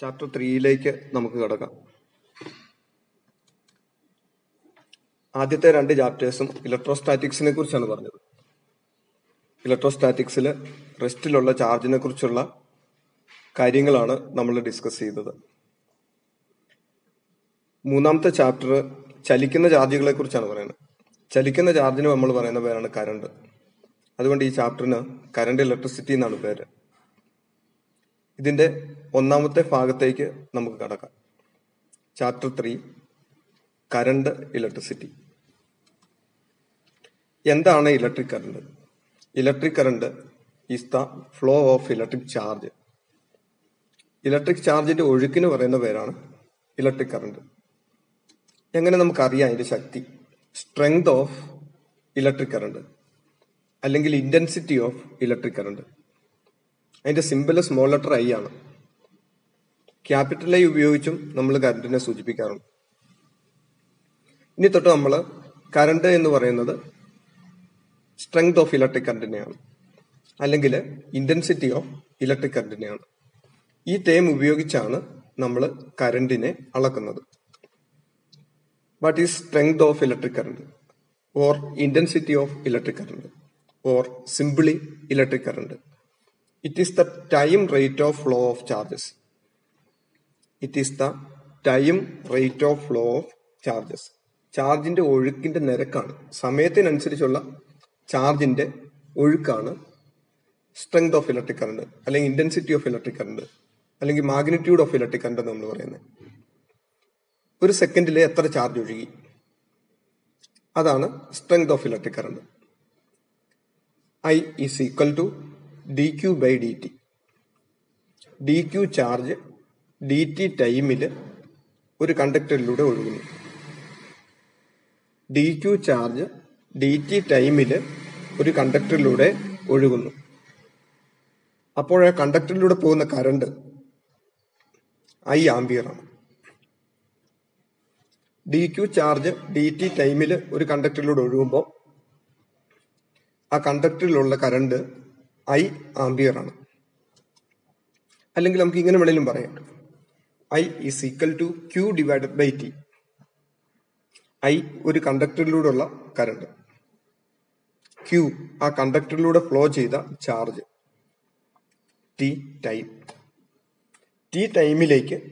Chapter ത്രീയിലേക്ക് നമുക്ക് കടക്കാം. ആദ്യത്തെ രണ്ട് ചാപ്റ്റേഴ്സും ഇലക്ട്രോസ്റ്റാറ്റിക്സിനെ കുറിച്ചാണ് പറഞ്ഞത്. ഇലക്ട്രോസ്റ്റാറ്റിക്സിൽ റെസ്റ്റിലുള്ള ചാർജിനെ കുറിച്ചുള്ള കാര്യങ്ങളാണ് നമ്മൾ ഡിസ്കസ് ചെയ്തത്. മൂന്നാമത്തെ ചാപ്റ്റർ ചലിക്കുന്ന ചാർജുകളെ കുറിച്ചാണ് പറയുന്നത്. ചലിക്കുന്ന ചാർജിന് നമ്മൾ പറയുന്ന പേരാണ് കറണ്ട് അതുകൊണ്ട് ഈ ചാപ്റ്ററിന് കറണ്ട് ഇലക്ട്രിസിറ്റി എന്നാണ് പേര്. ഇതിന്റെ ഒന്നാമത്തെ ഭാഗത്തേക്ക് നമുക്ക് കടക്കാം. ചാപ്റ്റർ ത്രീ കറണ്ട് ഇലക്ട്രിസിറ്റി എന്താണ് electric current electric current is the flow of electric charge electric ചാർജിന്റെ ഒഴുക്കിന് പറയുന്ന പേരാണ് ഇലക്ട്രിക് കറണ്ട് എങ്ങനെ നമുക്കറിയാം അതിന്റെ ശക്തി? സ്ട്രെങ്ത് ഓഫ് ഇലക്ട്രിക് കറണ്ട് അല്ലെങ്കിൽ ഇന്റൻസിറ്റി ഓഫ് ഇലക്ട്രിക് കറണ്ട് അതിന്റെ സിമ്പിൾ സ്മോൾ ലെറ്റർ ഐ ആണ്. ക്യാപിറ്റൽ ഐ ഉപയോഗിച്ചും നമ്മൾ കറണ്ടിനെ സൂചിപ്പിക്കാറുണ്ട്. ഇനി തൊട്ട് നമ്മൾ കറണ്ട് എന്ന് പറയുന്നത് സ്ട്രെങ്ത് ഓഫ് ഇലക്ട്രിക് കറണ്ടിനെയാണ് അല്ലെങ്കിൽ ഇന്റൻസിറ്റി ഓഫ് ഇലക്ട്രിക് കറണ്ടിനെയാണ് ഈ ടേം ഉപയോഗിച്ചാണ് നമ്മൾ കറണ്ടിനെ അളക്കുന്നത്. What is strength of electric current or intensity of electric current or simply electric current it is the time rate of flow of charges. It is the time rate of flow of charges. ചാർജിന്റെ ഒഴുക്കിന്റെ നിരക്കാണ്. സമയത്തിനനുസരിച്ചുള്ള ചാർജിന്റെ ഒഴുക്കാണ് strength of electric current അല്ലെങ്കിൽ intensity of electric current അല്ലെങ്കിൽ magnitude of electric current നമ്മൾ പറയുന്നത്. ഒരു സെക്കൻഡിൽ എത്ര ചാർജ് ഒഴുകി? അതാണ് strength of electric current I is equal to d q by d t d q charge d t ടൈമിൽ ഒരു കണ്ടക്ടറിലൂടെ ഒഴുകുന്നു. D q charge d t ടൈമിൽ ഒരു കണ്ടക്ടറിലൂടെ ഒഴുകുന്നു. അപ്പോൾ കണ്ടക്ടറിലൂടെ പോകുന്ന കറണ്ട് ഐ ആംബിയർ ആണ്. D q charge d t ടൈമിൽ ഒരു കണ്ടക്ടറിലൂടെ ഒഴുകുമ്പോൾ ആ കണ്ടക്ടറിലുള്ള കറണ്ട് ഐ ആംബിയർ ആണ്. അല്ലെങ്കിൽ നമുക്ക് ഇങ്ങനെ വേണേലും പറയാം. I is equal to q divided by t I ഒരു കണ്ടക്ടറിലൂടെയുള്ള കറണ്ട്. ക്യൂ ആ കണ്ടക്ടറിലൂടെ ഫ്ലോ ചെയ്ത ചാർജ്. ടി ടൈം ടി ടൈമിലേക്ക്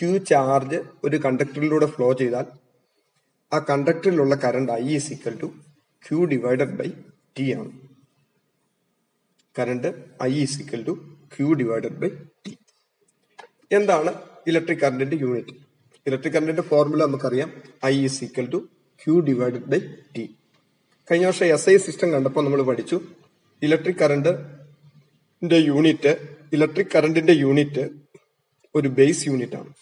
ക്യൂ ചാർജ് ഒരു കണ്ടക്ടറിലൂടെ ഫ്ലോ ചെയ്താൽ ആ കണ്ടക്ടറിലുള്ള current I is equal to q divided by t ആണ്. Current I is equal to q divided by t എന്താണ് ഇലക്ട്രിക് കറണ്ടിന്റെ യൂണിറ്റ് ഇലക്ട്രിക് കറണ്ടിന്റെ ഫോർമുല നമുക്കറിയാം. I is equal to q divided by t കഴിഞ്ഞ വർഷം S I system കണ്ടപ്പോൾ നമ്മൾ പഠിച്ചു ഇലക്ട്രിക് കറണ്ടിന്റെ യൂണിറ്റ് ഇലക്ട്രിക് കറണ്ടിന്റെ യൂണിറ്റ് ഒരു ബേസ് യൂണിറ്റ് ആണ്.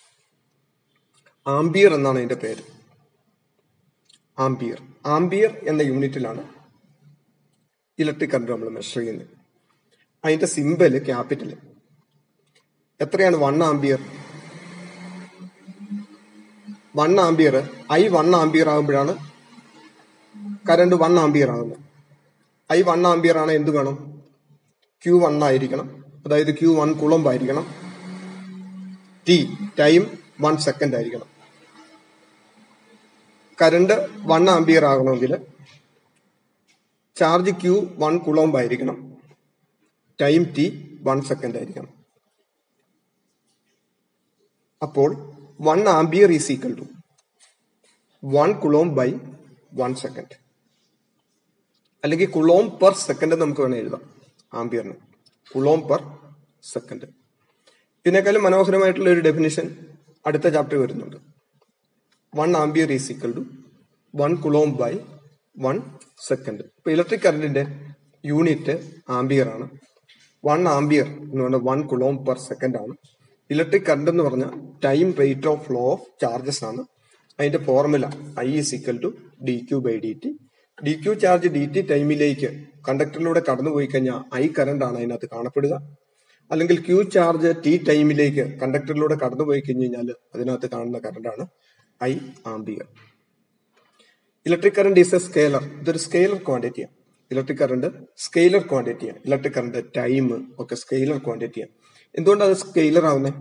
ആംബിയർ എന്നാണ് അതിന്റെ പേര്. ആംബിയർ ആംബിയർ എന്ന യൂണിറ്റിലാണ് ഇലക്ട്രിക് കറണ്ട് നമ്മൾ മെഷർ ചെയ്യുന്നത്. അതിന്റെ സിമ്പൽ ക്യാപിറ്റൽ എത്രയാണ് one ampere one ampere I one ampere ആകുമ്പോഴാണ് കറണ്ട് വൺ ആംബിയർ ആകുന്നത് ഐ വൺ ആംബിയർ ആണ് എന്ത് വേണം? ക്യൂ വൺ ആയിരിക്കണം. അതായത് ക്യൂ വൺ കുളമ്പ് ആയിരിക്കണം ടി ടൈം വൺ സെക്കൻഡ് ആയിരിക്കണം. കറണ്ട് വൺ ആംബിയർ ആകണമെങ്കിൽ ചാർജ് ക്യൂ വൺ കുളമ്പ് ആയിരിക്കണം ടൈം ടി വൺ സെക്കൻഡ് ആയിരിക്കണം. അപ്പോൾ one ampere is equal to one coulomb by one second. അല്ലെങ്കിൽ കുളോം പെർ സെക്കൻഡ് നമുക്ക് വേണേൽ എഴുതാം ആംബിയറിന്. Coulomb per second. ഇതിനേക്കാളും മനോഹരമായിട്ടുള്ള ഒരു ഡെഫിനിഷൻ അടുത്ത ചാപ്റ്റർ വരുന്നുണ്ട്. One ampere is equal to one coulomb by one second. ഇപ്പൊ ഇലക്ട്രിക് കറണ്ടിന്റെ യൂണിറ്റ് ആംബിയർ ആണ് വൺ ആംബിയർ എന്ന് പറഞ്ഞാൽ വൺ കുളോം പെർ സെക്കൻഡ് ആണ്. ഇലക്ട്രിക് കറണ്ട് എന്ന് പറഞ്ഞാൽ time rate of flow of charges ആണ്. അതിന്റെ formula I is equal to d q by d t d q charge d t ടൈമിലേക്ക് കണ്ടക്ടറിലൂടെ കടന്നുപോയി കഴിഞ്ഞാൽ ഐ കറണ്ട് ആണ് അതിനകത്ത് കാണപ്പെടുക. അല്ലെങ്കിൽ ക്യൂ ചാർജ് ടി ടൈമിലേക്ക് കണ്ടക്ടറിലൂടെ കടന്നുപോയി കഴിഞ്ഞു കഴിഞ്ഞാൽ അതിനകത്ത് കാണുന്ന കറണ്ടാണ് I ampere electric current is a scalar ഇതൊരു സ്കെയിലർ ക്വാണ്ടിറ്റിയാണ് ഇലക്ട്രിക് കറണ്ട് സ്കെയിലർ ക്വാണ്ടിറ്റിയാണ് ഇലക്ട്രിക് കറണ്ട് ടൈം ഒക്കെ സ്കെയിലർ ക്വാണ്ടിറ്റിയാണ് എന്തുകൊണ്ടാണ് അത് സ്കെയിലർ ആവുന്നത്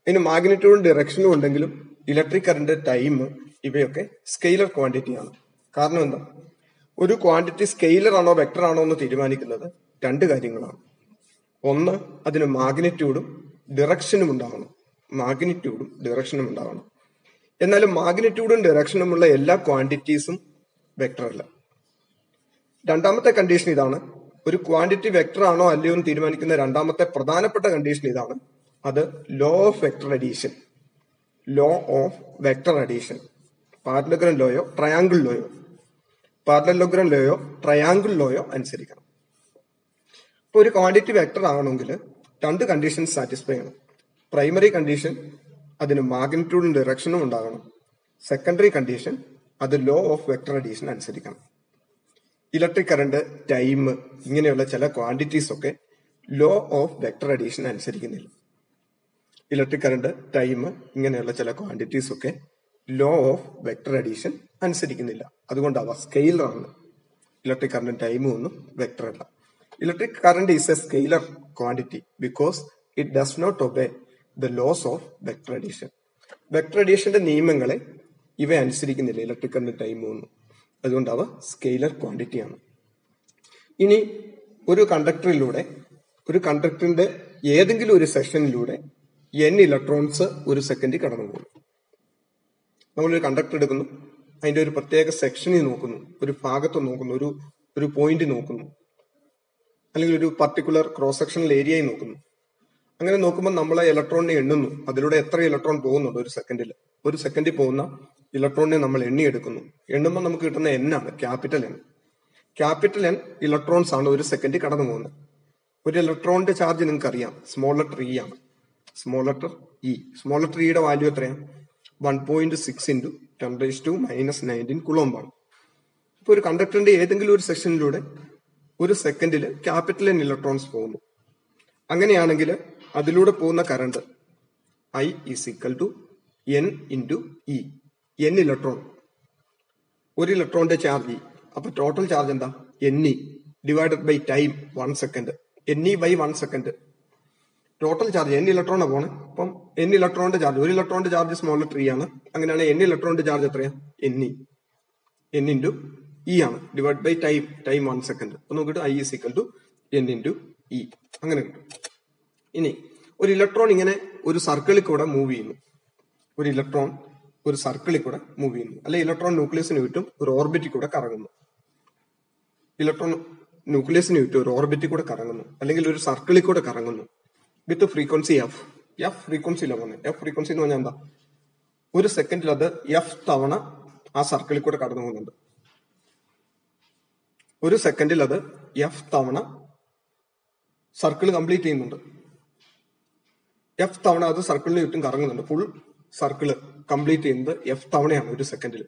അതിന് മാഗ്നിറ്റ്യൂഡും ഡിറക്ഷനും ഉണ്ടെങ്കിലും ഇലക്ട്രിക് കറണ്ട് ടൈം ഇവയൊക്കെ സ്കെയിലർ ക്വാണ്ടിറ്റിയാണ് കാരണം എന്താ? ഒരു ക്വാണ്ടിറ്റി സ്കെയിലർ ആണോ വെക്ടർ ആണോ എന്ന് തീരുമാനിക്കുന്നത് രണ്ട് കാര്യങ്ങളാണ്. ഒന്ന് അതിന് മാഗ്നറ്റ്യൂഡും ഡിറക്ഷനും ഉണ്ടാവണം. മാഗ്നിറ്റ്യൂഡും ഡിറക്ഷനും ഉണ്ടാവണം. എന്നാൽ മാഗ്നിറ്റ്യൂഡും ഡിറക്ഷനുമുള്ള എല്ലാ ക്വാണ്ടിറ്റീസും വെക്ടർ അല്ല. രണ്ടാമത്തെ കണ്ടീഷൻ ഇതാണ്. ഒരു ക്വാണ്ടിറ്റി വെക്ടർ ആണോ അല്ലയോ എന്ന് തീരുമാനിക്കുന്ന രണ്ടാമത്തെ പ്രധാനപ്പെട്ട കണ്ടീഷൻ ഇതാണ്. അത് law of vector addition law of vector addition parallelogram ലോയോ triangle ലോയോ പാരലഗ്രം ലോയോ ട്രയാങ്കിൾ ലോയോ അനുസരിക്കണം. ഇപ്പൊ ഒരു ക്വാണ്ടിറ്റി വെക്ടർ ആണെങ്കിൽ രണ്ട് കണ്ടീഷൻസ് സാറ്റിസ്ഫൈ ചെയ്യണം. പ്രൈമറി കണ്ടീഷൻ അതിന് മാഗ്നിറ്റ്യൂഡും ഡിറക്ഷനും ഉണ്ടാകണം. സെക്കൻഡറി കണ്ടീഷൻ അത് ലോ ഓഫ് വെക്ടർ അഡീഷൻ അനുസരിക്കണം. ഇലക്ട്രിക് കറണ്ട് ടൈം ഇങ്ങനെയുള്ള ചില ക്വാണ്ടിറ്റീസ് ഒക്കെ ലോ ഓഫ് വെക്ടർ അഡീഷൻ അനുസരിക്കുന്നില്ല. ഇലക്ട്രിക് കറണ്ട് ടൈം ഇങ്ങനെയുള്ള ചില ക്വാണ്ടിറ്റീസ് ഒക്കെ ലോ ഓഫ് വെക്ടർ അഡീഷൻ അനുസരിക്കുന്നില്ല. അതുകൊണ്ട് അവ സ്കെയിലർ ആണ് ഇലക്ട്രിക് കറണ്ട് ടൈമും ഒന്നും വെക്ടർ അല്ല. Electric current is a scalar quantity because it does not obey the laws of vector addition vector അഡീഷന്റെ നിയമങ്ങളെ ഇവ അനുസരിക്കുന്നില്ല ഇലക്ട്രിക് കറണ്ട് ടൈമും ഒന്നും. അതുകൊണ്ട് അവ സ്കെയിലർ ക്വാണ്ടിറ്റിയാണ് ഇനി ഒരു കണ്ടക്ടറിലൂടെ ഒരു കണ്ടക്ടറിന്റെ ഏതെങ്കിലും ഒരു സെഷനിലൂടെ എൻ ഇലക്ട്രോൺസ് ഒരു സെക്കൻഡിൽ കടന്നു പോകുന്നു നമ്മളൊരു കണ്ടക്ടർ എടുക്കുന്നു. അതിന്റെ ഒരു പ്രത്യേക സെക്ഷനിൽ നോക്കുന്നു. ഒരു ഭാഗത്ത് നോക്കുന്നു. ഒരു ഒരു പോയിന്റ് നോക്കുന്നു. അല്ലെങ്കിൽ ഒരു പർട്ടിക്കുലർ ക്രോസ് സെക്ഷണൽ ഏരിയയിൽ നോക്കുന്നു. അങ്ങനെ നോക്കുമ്പോൾ നമ്മൾ ഇലക്ട്രോണിനെ എണ്ണുന്നു. അതിലൂടെ എത്ര ഇലക്ട്രോൺ പോകുന്നുണ്ട്? ഒരു സെക്കൻഡിൽ ഒരു സെക്കൻഡിൽ പോകുന്ന ഇലക്ട്രോണിനെ നമ്മൾ എണ്ണിയെടുക്കുന്നു. എണ്ണുമ്പോൾ നമുക്ക് കിട്ടുന്ന എൻ ആണ് capital N capital N electrons ആണ് ഒരു സെക്കൻഡിൽ കടന്നു പോകുന്നത്. ഒരു ഇലക്ട്രോണിന്റെ ചാർജ് നിങ്ങൾക്ക് അറിയാം സ്മോൾ ലെറ്റർ ഇ ആണ്. Small letter E small letter ഇയുടെ വാല്യൂ എത്രയാണ്? One point six into ten raise to minus nineteen കുളോമ്പാണ് ഇപ്പൊ ഒരു കണ്ടക്ടറിന്റെ ഏതെങ്കിലും ഒരു സെക്ഷനിലൂടെ ഒരു സെക്കൻഡിൽ ക്യാപിറ്റൽ എൻ ഇലക്ട്രോൺസ് പോകുന്നു. അങ്ങനെയാണെങ്കിൽ അതിലൂടെ പോകുന്ന current I is equal to N into E N electron ഒരു ഇലക്ട്രോണിന്റെ ചാർജ് അപ്പൊ ടോട്ടൽ ചാർജ് എന്താ? N E divided by time one second N E by one second total charge N electron പോണേ അപ്പം എൻ ഇലക്ട്രോണിന്റെ ചാർജ് ഒരു ഇലക്ട്രോണിന്റെ charge small tree ആണ്. അങ്ങനെയാണ് എൻ ഇലക്ട്രോണിന്റെ ചാർജ് എത്രയാ? N E N into E ആണ്. Divide by time time one second അപ്പൊ നോക്കിയിട്ട് I is equal to N into E അങ്ങനെ കിട്ടും. ഇനി ഒരു ഇലക്ട്രോൺ ഇങ്ങനെ ഒരു സർക്കിളിൽ കൂടെ മൂവ് ചെയ്യുന്നു. ഒരു ഇലക്ട്രോൺ ഒരു സർക്കിളിൽ കൂടെ മൂവ് ചെയ്യുന്നു. അല്ലെ ഇലക്ട്രോൺ ന്യൂക്ലിയസിന് ചുറ്റും ഒരു ഓർബിറ്റിൽ കൂടെ കറങ്ങുന്നു. ഇലക്ട്രോൺ ന്യൂക്ലിയസിന് ചുറ്റും ഒരു ഓർബിറ്റിൽ കൂടെ കറങ്ങുന്നു. അല്ലെങ്കിൽ ഒരു സർക്കിളിൽ കൂടെ കറങ്ങുന്നു. വിത്ത് ഫ്രീക്വൻസി എഫ് എഫ് ഫ്രീക്വൻസിയിലാണ് പോകുന്നത് എഫ് ഫ്രീക്വൻസി എന്ന് പറഞ്ഞാൽ എന്താ? ഒരു സെക്കൻഡിൽ അത് എഫ് തവണ ആ സർക്കിളിൽ കൂടെ കടന്നു പോകുന്നുണ്ട്. ഒരു സെക്കൻഡിൽ അത് എഫ് തവണ സർക്കിൾ കംപ്ലീറ്റ് ചെയ്യുന്നുണ്ട്. എഫ് തവണ അത് സർക്കിളിന് ചുറ്റും കറങ്ങുന്നുണ്ട്. ഫുൾ സർക്കിൾ കംപ്ലീറ്റ് ചെയ്യുന്നത് എഫ് തവണയാണ് ഒരു സെക്കൻഡിൽ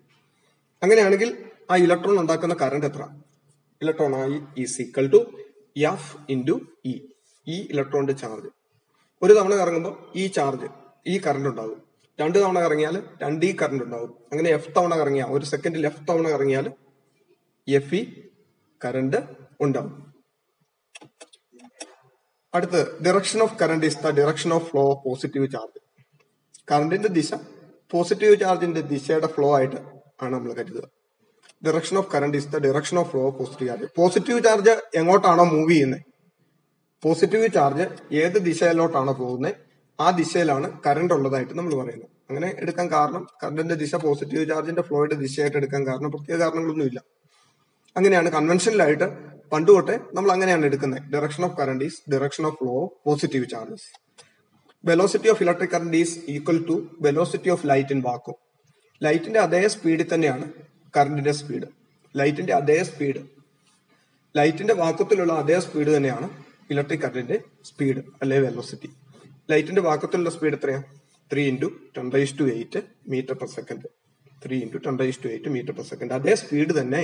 അങ്ങനെയാണെങ്കിൽ ആ ഇലക്ട്രോൺ ഉണ്ടാക്കുന്ന കറണ്ട് എത്ര ഇലക്ട്രോൺ ആയി is equal to F into E ഈ ഇലക്ട്രോണിന്റെ ചാർജ് ഒരു തവണ കറങ്ങുമ്പോൾ ഈ ചാർജ് ഈ കറണ്ട് ഉണ്ടാകും രണ്ട് തവണ കറങ്ങിയാൽ രണ്ട് ഈ കറണ്ട് ഉണ്ടാകും അങ്ങനെ എഫ് തവണ കറങ്ങിയാൽ ഒരു സെക്കൻഡിൽ എഫ് തവണ കറങ്ങിയാൽ എഫ് ഇ കറണ്ട് ഉണ്ടാവും. അടുത്ത് direction of current is the direction of flow of positive charge കറണ്ടിന്റെ ദിശ പോസിറ്റീവ് ചാർജിന്റെ ദിശയുടെ ഫ്ലോ ആയിട്ട് ആണ് നമ്മൾ കരുതുക. Direction of current is the direction of flow of positive charge positive charge എങ്ങോട്ടാണോ move ചെയ്യുന്നത് പോസിറ്റീവ് ചാർജ് ഏത് ദിശയിലോട്ടാണോ പോകുന്നത് ആ ദിശയിലാണ് കറണ്ട് ഉള്ളതായിട്ട് നമ്മൾ പറയുന്നത്. അങ്ങനെ എടുക്കാൻ കാരണം കറണ്ടിന്റെ ദിശ പോസിറ്റീവ് ചാർജിന്റെ ഫ്ലോയുടെ ദിശയായിട്ട് എടുക്കാൻ കാരണം പ്രത്യേക കാരണങ്ങളൊന്നുമില്ല. അങ്ങനെയാണ് കൺവെൻഷനലായിട്ട് പണ്ട് തൊട്ടേ നമ്മൾ അങ്ങനെയാണ് എടുക്കുന്നത് direction of current is direction of flow of positive charges velocity of electric current is equal to velocity of light in vacuum ലൈറ്റിന്റെ അതേ സ്പീഡിൽ തന്നെയാണ് കറണ്ടിന്റെ സ്പീഡ് ലൈറ്റിന്റെ അതേ സ്പീഡ് ലൈറ്റിന്റെ വാക്കത്തിലുള്ള അതേ സ്പീഡ് തന്നെയാണ് ഇലക്ട്രിക് കറണ്ടിന്റെ സ്പീഡ് അല്ലെ വെലോസിറ്റി ലൈറ്റിന്റെ വാക്കത്തിലുള്ള സ്പീഡ് എത്രയാണ് three into ten raise to eight metre per second three into ten raise to eight metre per second അതേ സ്പീഡ് തന്നെ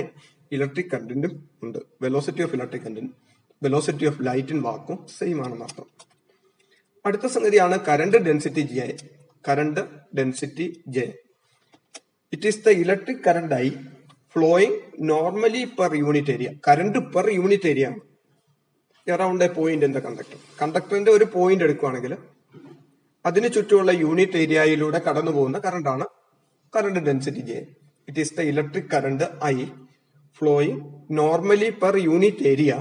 ഇലക്ട്രിക് കണ്ടന്റും ഉണ്ട്. Velocity of electric content velocity of light in vacuum same ആണെന്ന് അർത്ഥം അടുത്ത സംഗതിയാണ് current density J current density J it is the electric current I flowing normally per unit area current per unit area ആണ്. Around a point in the conductor കണ്ടക്ടറിന്റെ ഒരു point എടുക്കുകയാണെങ്കിൽ അതിന് ചുറ്റുമുള്ള unit ഏരിയയിലൂടെ കടന്നു പോകുന്ന കറണ്ടാണ് current density J it is the electric current I flowing normally per unit area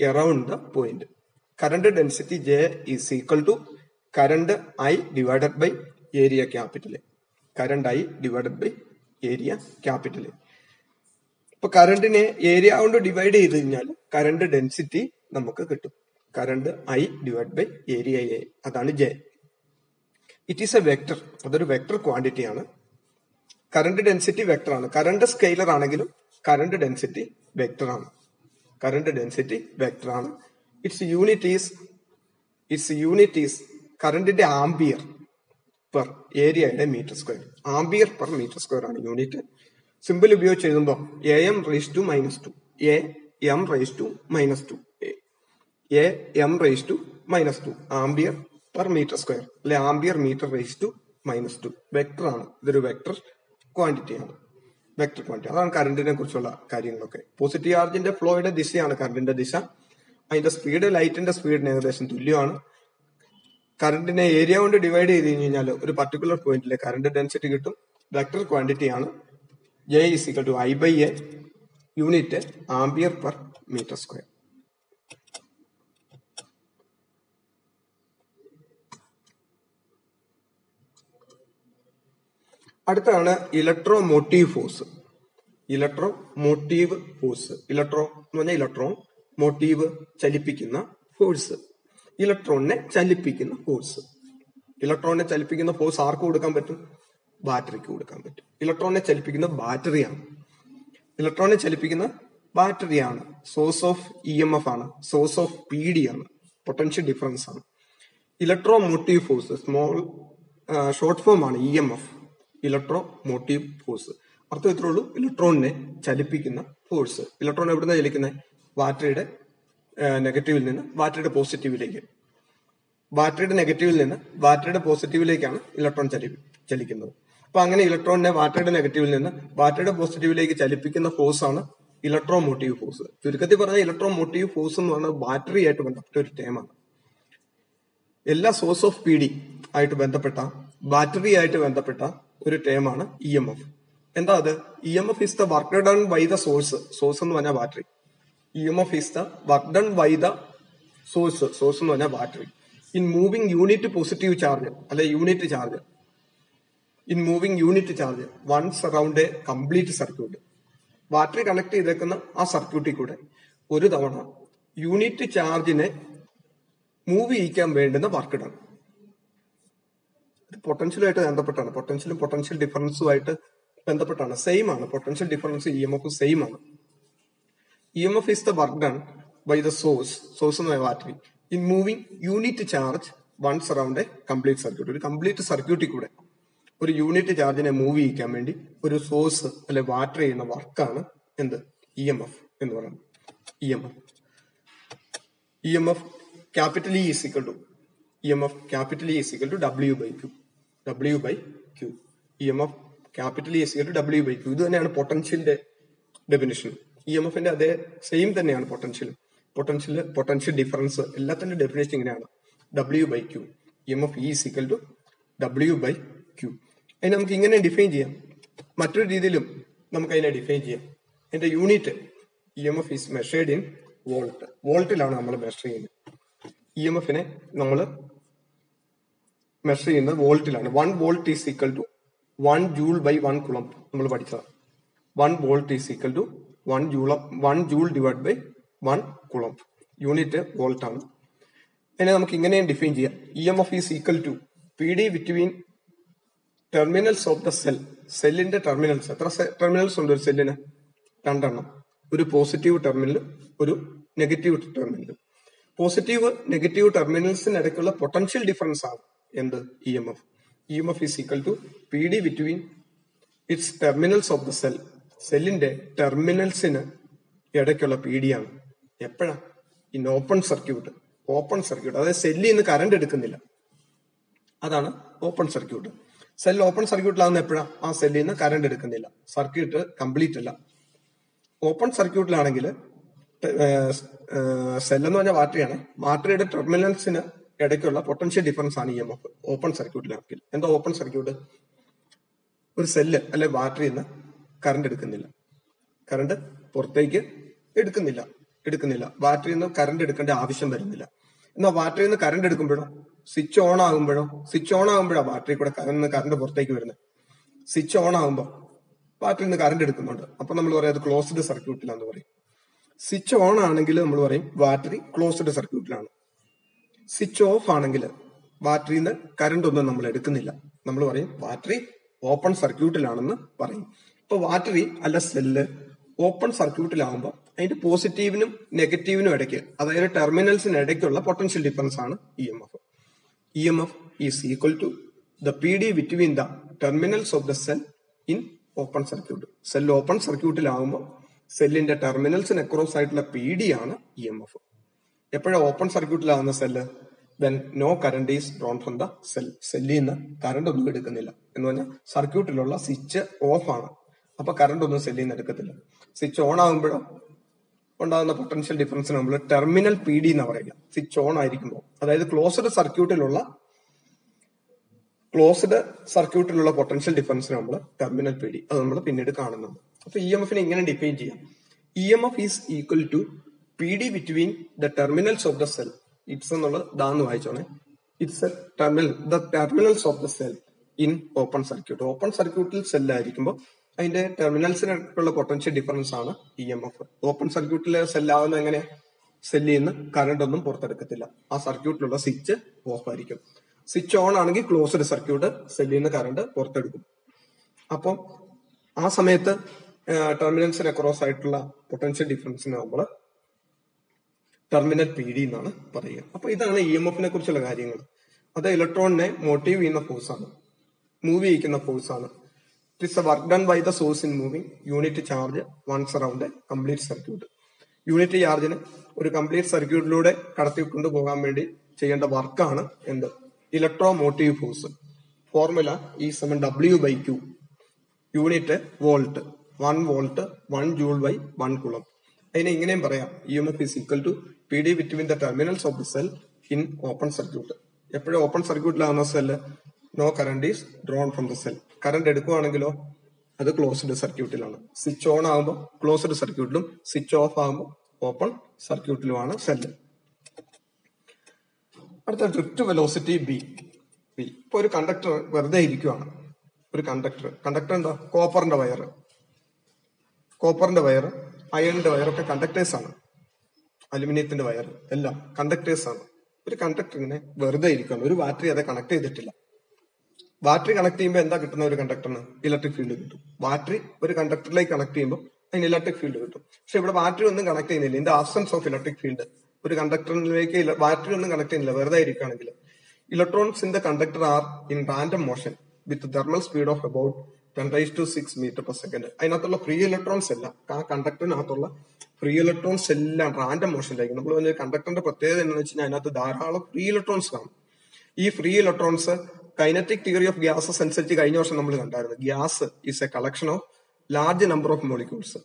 around the point current density J is equal to current I divided by area capital current I divided by area capital ഇപ്പൊ കറണ്ടിനെ area കൊണ്ട് divide ചെയ്ത് കഴിഞ്ഞാൽ current density നമുക്ക് കിട്ടും. Current I divide by area A അതാണ് J it is a vector അതൊരു vector quantity ആണ്. കറണ്ട് ഡെൻസിറ്റി വെക്ടർ ആണ്. കറണ്ട് സ്കെയിലർ ആണെങ്കിലും കറണ്ട് ഡെൻസിറ്റി വെക്ടർ ആണ്. കറണ്ട് ഡെൻസിറ്റി വെക്ടർ ആണ്. Its unit is its unit is കറണ്ടിന്റെ ആംബിയർ പെർ ഏരിയയുടെ metre square ampere per metre square ആണ് unit simple ഉപയോഗിച്ച് എഴുതുമ്പോൾ A M raise to minus two A M raise to minus two A M raise to minus two ampere per metre square അല്ലെ ampere metre raise to minus two vector ആണ്. ഇതൊരു vector quantity ആണ്. Vector quantity അതാണ് കറണ്ടിനെ കുറിച്ചുള്ള കാര്യങ്ങളൊക്കെ. Positive ചാർജിന്റെ ഫ്ലോയുടെ ദിശയാണ് കറണ്ടിന്റെ ദിശ. അതിന്റെ സ്പീഡ് ലൈറ്റിന്റെ സ്പീഡിന് ഏകദേശം തുല്യമാണ്. കറണ്ടിനെ ഏരിയ കൊണ്ട് ഡിവൈഡ് ചെയ്ത് കഴിഞ്ഞാൽ ഒരു പർട്ടിക്കുലർ പോയിന്റിൽ കറണ്ട് ഡെൻസിറ്റി കിട്ടും. വെക്ടർ ക്വാണ്ടിറ്റി ആണ്. J is equal to I by A unit ampere per metre square അടുത്താണ് electromotive force electromotive force electro എന്ന് പറഞ്ഞാൽ ഇലക്ട്രോൺ മോട്ടീവ് ചലിപ്പിക്കുന്ന ഫോഴ്സ് ഇലക്ട്രോണിനെ ചലിപ്പിക്കുന്ന ഫോഴ്സ് ഇലക്ട്രോണിനെ ചലിപ്പിക്കുന്ന ഫോഴ്സ് ആർക്ക് കൊടുക്കാൻ പറ്റും? ബാറ്ററിക്ക് കൊടുക്കാൻ പറ്റും. ഇലക്ട്രോണിനെ ചലിപ്പിക്കുന്ന ബാറ്ററിയാണ് ഇലക്ട്രോണിനെ ചലിപ്പിക്കുന്ന ബാറ്ററിയാണ് source of E M F ആണ്. സോഴ്സ് ഓഫ് പി ഡി ആണ്. പൊട്ടൻഷ്യൽ ഡിഫറൻസ് ആണ്. Electromotive force small short form ആണ് E M F electromotive force അർത്ഥം ഇത്രേ ഉള്ളൂ. ഇലക്ട്രോണിനെ ചലിപ്പിക്കുന്ന ഫോഴ്സ് ഇലക്ട്രോൺ എവിടുന്ന ചലിക്കുന്നത് ബാറ്ററിയുടെ നെഗറ്റീവിൽ നിന്ന് ബാറ്ററിയുടെ പോസിറ്റീവിലേക്ക് ബാറ്ററിയുടെ നെഗറ്റീവിൽ നിന്ന് ബാറ്ററിയുടെ പോസിറ്റീവിലേക്കാണ് ഇലക്ട്രോൺ ചലി ചലിക്കുന്നത്. അപ്പൊ അങ്ങനെ ഇലക്ട്രോണിനെ ബാറ്ററിയുടെ നെഗറ്റീവിൽ നിന്ന് ബാറ്ററിയുടെ പോസിറ്റീവിലേക്ക് ചലിപ്പിക്കുന്ന ഫോഴ്സ് ആണ് ഇലക്ട്രോ മോട്ടീവ് ഫോഴ്സ് ചുരുക്കത്തിൽ പറഞ്ഞ ഇലക്ട്രോ മോട്ടീവ് ഫോഴ്സ് എന്ന് പറഞ്ഞാൽ ബാറ്ററി ആയിട്ട് ബന്ധപ്പെട്ട ഒരു ടേമാണ് എല്ലാ സോഴ്സ് ഓഫ് പി ഡി ആയിട്ട് ബന്ധപ്പെട്ട ബാറ്ററി ആയിട്ട് ബന്ധപ്പെട്ട ഒരു ടേമാണ് ഇ എം എഫ് എന്താ അത്? E M F is the work done by the source source എന്ന് പറഞ്ഞാൽ battery E M F is the work done by the source source എന്ന് പറഞ്ഞാൽ battery in moving unit positive charge അല്ലെ unit charge in moving unit charge once around a complete circuit battery connect ചെയ്തേക്കുന്ന ആ സർക്യൂട്ടിൽ കൂടെ ഒരു തവണ unit ചാർജിനെ മൂവ് ചെയ്യിക്കാൻ വേണ്ടുന്ന വർക്ക് ഡൺ പൊട്ടൻഷ്യലുമായിട്ട് ബന്ധപ്പെട്ടാണ്. പൊട്ടൻഷ്യലും പൊട്ടൻഷ്യൽ ഡിഫറൻസുമായിട്ട് ബന്ധപ്പെട്ടാണ്. സെയിം ആണ്. Potential difference E M F same ആണ്. E M F is the work done by the source source എന്ന battery in moving unit charge once around a complete circuit ഒരു complete സർക്യൂട്ടിൽ കൂടെ ഒരു unit ചാർജിനെ move ചെയ്യിക്കാൻ വേണ്ടി ഒരു സോഴ്സ് അല്ലെ വാറ്റർ ചെയ്യുന്ന വർക്കാണ് എന്ത്? ഇ എം എഫ് എന്ന് പറയുന്നത്. E M F E M F capital E is equal to E M F capital E equal to by Q W by Q E M F capital is to W by Q ഇത് തന്നെയാണ് പൊട്ടൻഷ്യലിന്റെ definition E M എഫിന്റെ അതേ same തന്നെയാണ് potential potential potential difference എല്ലാത്തിന്റെ definition ഇങ്ങനെയാണ്. W by Q E M F E is equal to W by Q അതിന് നമുക്ക് ഇങ്ങനെ ഡിഫൈൻ ചെയ്യാം. മറ്റൊരു രീതിയിലും നമുക്ക് അതിനെ ഡിഫൈൻ ചെയ്യാം. അതിന്റെ unit E M F is measured in volt വോൾട്ടിലാണ് നമ്മൾ മെഷർ ചെയ്യുന്നത്. ഇ എം എഫിനെ നമ്മൾ മെഷർ ചെയ്യുന്നത് വോൾട്ടിലാണ് one volt is equal to one joule by one coulomb നമ്മൾ പഠിച്ചതാണ് one volt is equal to one joule one joule divide by one coulomb unit volt ആണ്. അതിനെ നമുക്ക് ഇങ്ങനെയും ഡിഫൈൻ ചെയ്യാം. E M F is equal to P D between terminals of the cell സെല്ലിന്റെ terminals എത്ര terminals ഉണ്ട് ഒരു സെല്ലിന് രണ്ടെണ്ണം. ഒരു പോസിറ്റീവ് ടെർമിനൽ ഒരു നെഗറ്റീവ് ടെർമിനൽ പോസിറ്റീവ് നെഗറ്റീവ് ടെർമിനൽസിനിടയ്ക്കുള്ള പൊട്ടൻഷ്യൽ ഡിഫറൻസ് ആണ് എന്ത്? E M F E M F is equal to P D between its terminals of the cell സെല്ലിന്റെ ടെർമിനൽസിന് ഇടയ്ക്കുള്ള പി ഡി ആണ്. എപ്പോഴാ? In open circuit open circuit അതായത് സെല്ലിൽ നിന്ന് കറണ്ട് എടുക്കുന്നില്ല. അതാണ് ഓപ്പൺ സർക്യൂട്ട് സെൽ ഓപ്പൺ സർക്യൂട്ടിലാകുന്ന എപ്പോഴാണ് ആ സെല്ലിൽ നിന്ന് കറണ്ട് എടുക്കുന്നില്ല. സർക്യൂട്ട് കംപ്ലീറ്റ് അല്ല. ഓപ്പൺ സർക്യൂട്ടിലാണെങ്കിൽ സെല്ലെന്ന് പറഞ്ഞ ബാറ്ററിയാണ് ബാറ്ററിയുടെ ടെർമിനൽസിന് ഇടയ്ക്കുള്ള പൊട്ടൻഷ്യൽ ഡിഫറൻസ് ആണ് ഇ എം എഫ് ഓപ്പൺ സർക്യൂട്ടിലാണെങ്കിൽ എന്താ ഓപ്പൺ സർക്യൂട്ട് ഒരു സെല്ല് അല്ലെ ബാറ്ററിയിൽ നിന്ന് കറണ്ട് എടുക്കുന്നില്ല. കറണ്ട് പുറത്തേക്ക് എടുക്കുന്നില്ല. എടുക്കുന്നില്ല. ബാറ്ററിയിൽ നിന്ന് കറണ്ട് എടുക്കേണ്ട ആവശ്യം വരുന്നില്ല. എന്നാൽ ബാറ്ററിയിൽ നിന്ന് കറണ്ട് എടുക്കുമ്പോഴോ? സ്വിച്ച് ഓൺ ആകുമ്പോഴോ? സ്വിച്ച് ഓൺ ആകുമ്പോഴോ ബാറ്ററി കൂടെ കറണ്ട് പുറത്തേക്ക് വരുന്നത്. സ്വിച്ച് ഓൺ ആകുമ്പോൾ ബാറ്ററിയിൽ നിന്ന് കറണ്ട് എടുക്കുന്നുണ്ട്. അപ്പൊ നമ്മൾ പറയും അത് ക്ലോസ്ഡ് സർക്യൂട്ടിലാന്ന് പറയും. സ്വിച്ച് ഓൺ ആണെങ്കിൽ നമ്മൾ പറയും ബാറ്ററി ക്ലോസ്ഡ് സർക്യൂട്ടിലാണ് സ്വിച്ച് ഓഫ് ആണെങ്കിൽ ബാറ്ററിയിൽ നിന്ന് കറണ്ട് ഒന്നും നമ്മൾ എടുക്കുന്നില്ല. നമ്മൾ പറയും ബാറ്ററി ഓപ്പൺ സർക്യൂട്ടിലാണെന്ന് പറയും. ഇപ്പൊ ബാറ്ററി അല്ല സെല്ല്. ഓപ്പൺ സർക്യൂട്ടിലാവുമ്പോൾ അതിന്റെ പോസിറ്റീവിനും നെഗറ്റീവിനും ഇടയ്ക്ക് അതായത് ടെർമിനൽസിന് ഇടയ്ക്കുള്ള പൊട്ടൻഷ്യൽ ഡിഫറൻസ് ആണ് E M F. E M F is equal to the P D between the terminals of the cell in open circuit. Cell open സർക്യൂട്ടിലാവുമ്പോൾ സെല്ലിന്റെ ടെർമിനൽസിന് അക്രോസ് ആയിട്ടുള്ള പി ഡി ആണ് ഇ എം എഫ്. എപ്പോഴാണ് open സർക്യൂട്ടിലാവുന്ന cell then no current is drawn from the cell സെല്ലിൽ നിന്ന് current ഒന്നും എടുക്കുന്നില്ല. എന്ന് പറഞ്ഞാൽ സർക്യൂട്ടിലുള്ള സ്വിച്ച് ഓഫ് ആണ്. അപ്പൊ കറണ്ട് ഒന്നും സെല്ലിൽ നിന്ന് എടുക്കത്തില്ല. സ്വിച്ച് ഓൺ ആകുമ്പോഴോ ഉണ്ടാകുന്ന പൊട്ടൻഷ്യൽ ഡിഫറൻസ് നമ്മൾ ടെർമിനൽ പി ഡി എന്ന് പറയുക. സ്വിച്ച് ഓൺ ആയിരിക്കുമ്പോൾ അതായത് ക്ലോസ്ഡ് സർക്യൂട്ടിലുള്ള ക്ലോസ്ഡ് സർക്യൂട്ടിലുള്ള പൊട്ടൻഷ്യൽ ഡിഫറൻസ് നമ്മൾ ടെർമിനൽ പി ഡി അത് നമ്മൾ പിന്നീട് കാണുന്നുണ്ട്. അപ്പൊ ഇ എം എഫിനെ ഇങ്ങനെ ഡിഫൈൻ ചെയ്യാം. E M F is equal to P D between the terminals of the cell its എന്നുള്ളത് ദാന്ന് വായിച്ചോണേ. Its terminal the terminals of the cell in open circuit open സർക്യൂട്ടിൽ സെല്ലായിരിക്കുമ്പോൾ അതിന്റെ ടെർമിനൽസിനുള്ള പൊട്ടൻഷ്യൽ ഡിഫറൻസ് ആണ് ഇ എം എഫ് ഓപ്പൺ സർക്യൂട്ടിലെ സെല്ലാവുന്ന എങ്ങനെ സെല്ലിൽ നിന്ന് കറണ്ട് ഒന്നും പുറത്തെടുക്കത്തില്ല. ആ സർക്യൂട്ടിലുള്ള സ്വിച്ച് ഓഫ് ആയിരിക്കും. സ്വിച്ച് ഓൺ ആണെങ്കിൽ ക്ലോസ്ഡ് സർക്യൂട്ട് സെല്ലിൽ നിന്ന് കറണ്ട് പുറത്തെടുക്കും. അപ്പം ആ സമയത്ത് ടെർമിനൽസിന് അക്രോസ് ആയിട്ടുള്ള പൊട്ടൻഷ്യൽ ഡിഫറൻസിന് നമ്മൾ ടെർമിനൽ പി ഡി എന്നാണ് പറയുക. അപ്പൊ ഇതാണ് ഇ എം എഫിനെ കുറിച്ചുള്ള കാര്യങ്ങൾ. അത് ഇലക്ട്രോണിനെ മോട്ടീവ് ചെയ്യുന്ന ഫോഴ്സ് ആണ്. മൂവ് ചെയ്യിക്കുന്ന ഫോഴ്സ് ആണ്. Is a work done by the source in moving unit charge once around complete circuit unit ചാർജിന് ഒരു കംപ്ലീറ്റ് സർക്യൂട്ടിലൂടെ കടത്തി കൊണ്ടുപോകാൻ വേണ്ടി ചെയ്യേണ്ട വർക്കാണ് എന്ത്? ഇലക്ട്രോ മോട്ടീവ് ഫോഴ്സ് ഫോർമുല ഈ സമയം W by Q unit volt one volt one joule by one coulomb അതിനെ ഇങ്ങനെയും പറയാം. E M F is equal to D between the terminals of the cell in open circuit എപ്പോഴും open സർക്യൂട്ടിലാവുന്ന cell no current is drawn from the cell current എടുക്കുവാണെങ്കിലോ അത് closed സർക്യൂട്ടിലാണ് switch on ആകുമ്പോൾ closed സർക്യൂട്ടിലും switch off ആകുമ്പോൾ open സർക്യൂട്ടിലുമാണ് cell അടുത്ത drift velocity B B ഇപ്പൊ ഒരു കണ്ടക്ടർ വെറുതെ ഇരിക്കുവാണ്. ഒരു കണ്ടക്ടർ കണ്ടക്ടർ എന്താ? കോപ്പറിന്റെ വയർ കോപ്പറിന്റെ വയർ അയണിന്റെ വയറൊക്കെ കണ്ടക്ടേഴ്സ് ആണ്. അലുമിനിയത്തിന്റെ വയർ എല്ലാം കണ്ടക്ടേഴ്സ് ആണ്. ഒരു കണ്ടക്ടർ ഇങ്ങനെ വെറുതെ ഇരിക്കുകയാണ് ഒരു ബാറ്ററി അതെ കണക്ട് ചെയ്തിട്ടില്ല. ബാറ്ററി കണക്ട് ചെയ്യുമ്പോൾ എന്താ കിട്ടുന്ന ഒരു കണ്ടക്ടറിന് ഇലക്ട്രിക് ഫീൽഡ് കിട്ടും. ബാറ്ററി ഒരു കണ്ടക്ടറിലേക്ക് കണക്ട് ചെയ്യുമ്പോൾ അതിന് ഇലക്ട്രിക് ഫീൽഡ് കിട്ടും. പക്ഷെ ഇവിടെ ബാറ്ററി ഒന്നും കണക്ട് ചെയ്യുന്നില്ല. In the absence of electric field ഒരു കണ്ടക്ടറിലേക്ക് ബാറ്ററി ഒന്നും കണക്ട് ചെയ്യുന്നില്ല. വെറുതെ ഇരിക്കുകയാണെങ്കിൽ. Electrons in the conductor are in random motion with thermal speed of about ten raise to six metre per second അതിനകത്തുള്ള ഫ്രീ ഇലക്ട്രോൺസ് എല്ലാം ആ കണ്ടക്ടറിനകത്തുള്ള ഫ്രീ ഇലക്ട്രോൺസ് എല്ലാം റാൻഡം മോഷനിലായിരിക്കും നമ്മൾ പറഞ്ഞ കണ്ടക്ടറിന്റെ പ്രത്യേകത എന്താണെന്ന് വെച്ച് കഴിഞ്ഞാൽ അതിനകത്ത് ധാരാളം ഫ്രീ ഇലക്ട്രോൺസ് കാണും. ഈ free electrons kinetic theory of gases അനുസരിച്ച് കഴിഞ്ഞ വർഷം നമ്മൾ കണ്ടായിരുന്നു. Gas is a collection of large number of molecules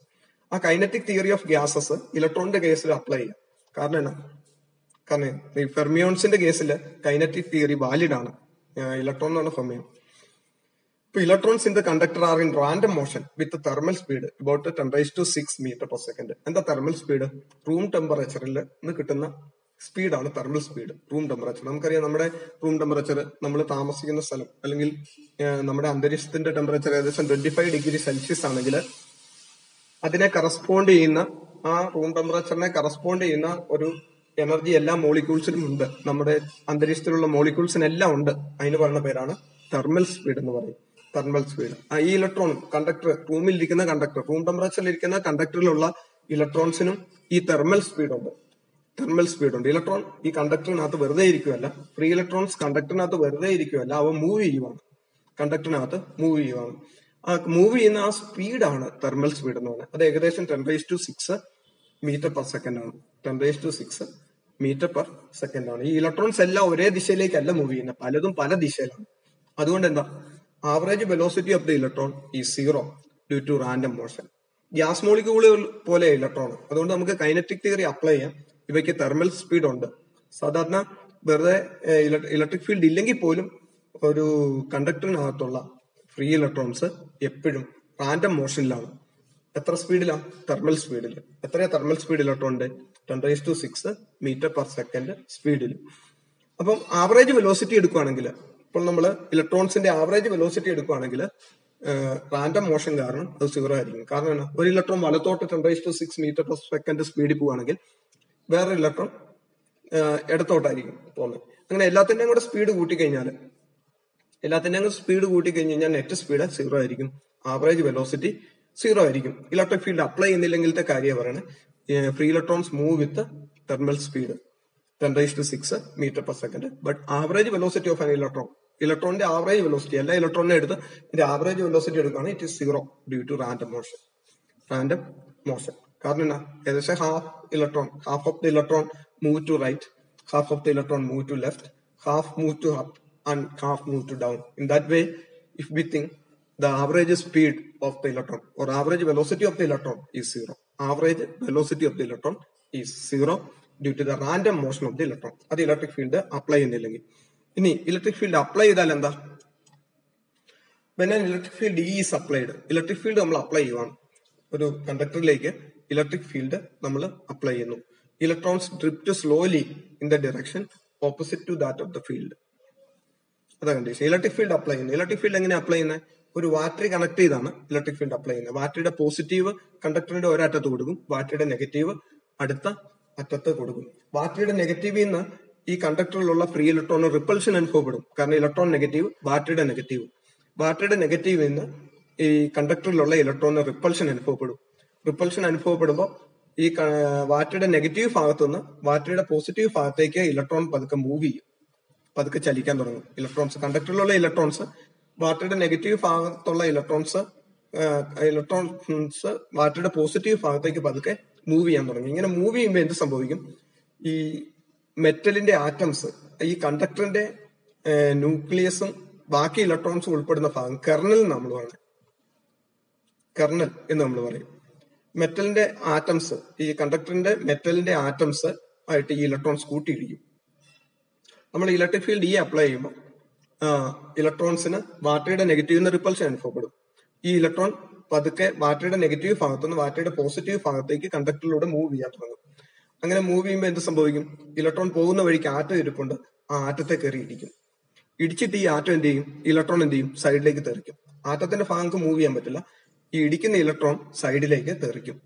ആ കൈനറ്റിക് തിയറി ഓഫ് ഗ്യാസസ് ഇലക്ട്രോണിന്റെ കേസിൽ അപ്ലൈ ചെയ്യാം. കാരണം എന്നാ? കാരണം ഈ ഫെർമിയോൺസിന്റെ കേസിൽ കൈനറ്റിക് തിയറി വാലിഡ് ആണ്. ഇലക്ട്രോൺ എന്ന് പറഞ്ഞ ഫെർമിയോൺ ഇപ്പൊ electrons in the conductor are in random motion with thermal speed about ten raise to six metre per second എന്താ തെർമൽ സ്പീഡ് റൂം ടെമ്പറേച്ചറിൽ നിന്ന് കിട്ടുന്ന സ്പീഡാണ് തെർമൽ സ്പീഡ് റൂം ടെമ്പറേച്ചർ നമുക്കറിയാം നമ്മുടെ റൂം ടെമ്പറേച്ചർ നമ്മൾ താമസിക്കുന്ന സ്ഥലം അല്ലെങ്കിൽ നമ്മുടെ അന്തരീക്ഷത്തിന്റെ ടെമ്പറേച്ചർ ഏകദേശം ട്വന്റി ഫൈവ് ഡിഗ്രി സെൽഷ്യസ് ആണെങ്കിൽ അതിനെ കറസ്പോണ്ട് ചെയ്യുന്ന ആ റൂം ടെമ്പറേച്ചറിനെ കറസ്പോണ്ട് ചെയ്യുന്ന ഒരു എനർജി എല്ലാ മോളിക്യൂൾസിനും ഉണ്ട്. നമ്മുടെ അന്തരീക്ഷത്തിലുള്ള മോളിക്യൂൾസിനെല്ലാം ഉണ്ട്. അതിന് പറയുന്ന പേരാണ് തെർമൽ സ്പീഡ് എന്ന് പറയും. തെർമൽ സ്പീഡ് ഈ ഇലക്ട്രോൺ കണ്ടക്ടർ റൂമിൽ ഇരിക്കുന്ന കണ്ടക്ടർ റൂം ടെമ്പറേച്ചറിൽ ഇരിക്കുന്ന കണ്ടക്ടറിലുള്ള ഇലക്ട്രോൺസിനും ഈ തെർമൽ സ്പീഡ് ഉണ്ട്. തെർമൽ സ്പീഡ് ഉണ്ട്. ഇലക്ട്രോൺ ഈ കണ്ടക്ടറിനകത്ത് വെറുതെ ഇരിക്കുവല്ല. ഫ്രീ ഇലക്ട്രോൺസ് കണ്ടക്ടറിനകത്ത് വെറുതെ ഇരിക്കുവല്ല. അവ മൂവ് ചെയ്യുവാണ്. കണ്ടക്ടറിനകത്ത് മൂവ് ചെയ്യുവാണ്. ആ മൂവ് ചെയ്യുന്ന ആ സ്പീഡാണ് തെർമൽ സ്പീഡ് എന്ന് പറയുന്നത്. അത് ഏകദേശം ten raise to six metre per second ആണ്. Ten raise to six metre per second ആണ്. ഈ ഇലക്ട്രോൺസ് എല്ലാം ഒരേ ദിശയിലേക്കല്ല മൂവ് ചെയ്യുന്നത്. പലതും പല ദിശയിലാണ്. അതുകൊണ്ട് എന്താ? Average velocity of the electron is zero due to random motion gas മോളിക്യൂളുകൾ പോലെ ഇലക്ട്രോൺ അതുകൊണ്ട് നമുക്ക് കൈനറ്റിക് തിയറി അപ്ലൈ ചെയ്യാം. ഇവയ്ക്ക് തെർമൽ സ്പീഡ് ഉണ്ട്. സാധാരണ വെറുതെ ഇലക്ട്രിക് ഫീൽഡ് ഇല്ലെങ്കിൽ പോലും ഒരു കണ്ടക്ടറിനകത്തുള്ള ഫ്രീ ഇലക്ട്രോൺസ് എപ്പോഴും റാൻഡം മോഷനിലാണ് എത്ര സ്പീഡിലാണ് തെർമൽ സ്പീഡിൽ എത്രയാ തെർമൽ സ്പീഡ് ഇലക്ട്രോൺ ഉണ്ട് ten raise to six metre per second സ്പീഡിൽ അപ്പം ആവറേജ് വെലോസിറ്റി എടുക്കുകയാണെങ്കിൽ ഇപ്പോൾ നമ്മൾ ഇലക്ട്രോൺസിന്റെ ആവറേജ് വെലോസിറ്റി എടുക്കുകയാണെങ്കിൽ റാൻഡം മോഷൻ കാരണം അത് സീറോ ആയിരിക്കും. കാരണം ഒരു ഇലക്ട്രോൺ വലത്തോട്ട് ten raise to six metre per second സ്പീഡിൽ പോവുകയാണെങ്കിൽ വേറൊരു ഇലക്ട്രോൺ ഇടത്തോട്ടായിരിക്കും പോകുന്നത് അങ്ങനെ എല്ലാത്തിന്റെയും കൂടെ സ്പീഡ് കൂട്ടിക്കഴിഞ്ഞാൽ എല്ലാത്തിന്റെയും കൂടെ സ്പീഡ് കൂട്ടിക്കഴിഞ്ഞ് കഴിഞ്ഞാൽ നെറ്റ് സ്പീഡ് സീറോ ആയിരിക്കും. ആവറേജ് വെലോസിറ്റി സീറോ ആയിരിക്കും. ഇലക്ട്രിക് ഫീൽഡ് അപ്ലൈ ചെയ്യുന്നില്ലെങ്കിലത്തെ കാര്യം പറയണേ free electrons move with thermal speed ten raise to six metre per second but average velocity of an electron ഇലക്ട്രോണിന്റെ ആവറേജ് വെലോസിറ്റി എല്ലാ ഇലക്ട്രോണിനെ എടുത്ത് ഇതിന്റെ ആവറേജ് വെലോസിറ്റി എടുക്കുകയാണെങ്കിൽ it is zero due to random motion random motion കാരണം എന്നാ? ഏകദേശം half electron half of the electron move to right half of the electron move to left half move to up and half move to down in that way if we think the average speed of the electron or average velocity of the electron is zero average velocity of the electron is zero due to the random motion of the electron അത് electric field apply ചെയ്യുന്നില്ലെങ്കിൽ. ഇനി electric field apply ചെയ്താൽ എന്താ? When electric field E is applied electric field നമ്മൾ apply ചെയ്യുവാണ്. ഒരു കണ്ടക്ടറിലേക്ക് electric field നമ്മൾ അപ്ലൈ ചെയ്യുന്നു. Electrons drift slowly in the direction opposite to that of the field അതാ കണ്ടീഷൻ ഇലക്ട്രിക് ഫീൽഡ് അപ്ലൈ ചെയ്യുന്നു. ഇലക്ട്രിക് ഫീൽഡ് എങ്ങനെ അപ്ലൈ ചെയ്യുന്നത് ഒരു ബാറ്ററി കണക്ട് ചെയ്താണ് ഇലക്ട്രിക് ഫീൽഡ് അപ്ലൈ ചെയ്യുന്നത്. ബാറ്ററിയുടെ പോസിറ്റീവ് കണ്ടക്ടറിന്റെ ഒരറ്റത്ത് കൊടുക്കും. ബാറ്ററിയുടെ നെഗറ്റീവ് അടുത്ത അറ്റത്ത് കൊടുക്കും. ബാറ്ററിയുടെ നെഗറ്റീവിൽ നിന്ന് ഈ കണ്ടക്ടറിലുള്ള ഫ്രീ ഇലക്ട്രോൺ റിപ്പൾഷൻ അനുഭവപ്പെടും. കാരണം ഇലക്ട്രോൺ നെഗറ്റീവ് ബാറ്ററിയുടെ നെഗറ്റീവ്. ബാറ്ററിയുടെ നെഗറ്റീവ് നിന്ന് ഈ കണ്ടക്ടറിലുള്ള ഇലക്ട്രോണിന് റിപ്പൾഷൻ അനുഭവപ്പെടും. റിപ്പൾഷൻ അനുഭവപ്പെടുമ്പോൾ ഈ ബാറ്ററിയുടെ നെഗറ്റീവ് ഭാഗത്തുനിന്ന് ബാറ്ററിയുടെ പോസിറ്റീവ് ഭാഗത്തേക്ക് ഇലക്ട്രോൺ പതുക്കെ മൂവ് ചെയ്യും. പതുക്കെ ചലിക്കാൻ തുടങ്ങും. ഇലക്ട്രോൺസ് കണ്ടക്ടറിലുള്ള ഇലക്ട്രോൺസ് ബാറ്ററിയുടെ നെഗറ്റീവ് ഭാഗത്തുള്ള ഇലക്ട്രോൺസ് ഇലക്ട്രോൺസ് ബാറ്ററിയുടെ പോസിറ്റീവ് ഭാഗത്തേക്ക് പതുക്കെ മൂവ് ചെയ്യാൻ തുടങ്ങി. ഇങ്ങനെ മൂവ് ചെയ്യുമ്പോൾ എന്ത് സംഭവിക്കും? ഈ മെറ്റലിന്റെ ആറ്റംസ് ഈ കണ്ടക്ടറിന്റെ ന്യൂക്ലിയസും ബാക്കി ഇലക്ട്രോൺസും ഉൾപ്പെടുന്ന ഭാഗം കെർണൽ നമ്മൾ പറയും. കെർണൽ എന്ന് നമ്മൾ പറയും. മെറ്റലിന്റെ ആറ്റംസ് ഈ കണ്ടക്ടറിന്റെ മെറ്റലിന്റെ ആറ്റംസ് ആയിട്ട് ഈ ഇലക്ട്രോൺസ് കൂട്ടിയിടിക്കും. നമ്മൾ ഇലക്ട്രിക് ഫീൽഡ് ഈ അപ്ലൈ ചെയ്യുമ്പോൾ ഇലക്ട്രോൺസിന് ബാറ്ററിയുടെ നെഗറ്റീവ് റിപ്പൾഷൻ അനുഭവപ്പെടും ഈ ഇലക്ട്രോൺ പതുക്കെ ബാറ്ററിയുടെ നെഗറ്റീവ് ഭാഗത്തുനിന്ന് ബാറ്ററിയുടെ പോസിറ്റീവ് ഭാഗത്തേക്ക് കണ്ടക്ടറിലൂടെ മൂവ് ചെയ്യാൻ തുടങ്ങും. അങ്ങനെ മൂവ് ചെയ്യുമ്പോൾ എന്ത് സംഭവിക്കും? ഇലക്ട്രോൺ പോകുന്ന വഴിക്ക് ആറ്റം ഇരിപ്പുണ്ട്. ആ ആറ്റത്തെ കയറി ഇടിക്കും ഇടിച്ചിട്ട് ഈ ആറ്റം എന്ത് ചെയ്യും? ഇലക്ട്രോൺ എന്ത് ചെയ്യും? സൈഡിലേക്ക് തെറിക്കും. ആറ്റത്തിന്റെ ഭാഗങ്ങൾക്ക് മൂവ് ചെയ്യാൻ പറ്റില്ല. ഈ ഇടിക്കുന്ന ഇലക്ട്രോൺ സൈഡിലേക്ക് തെറിക്കും.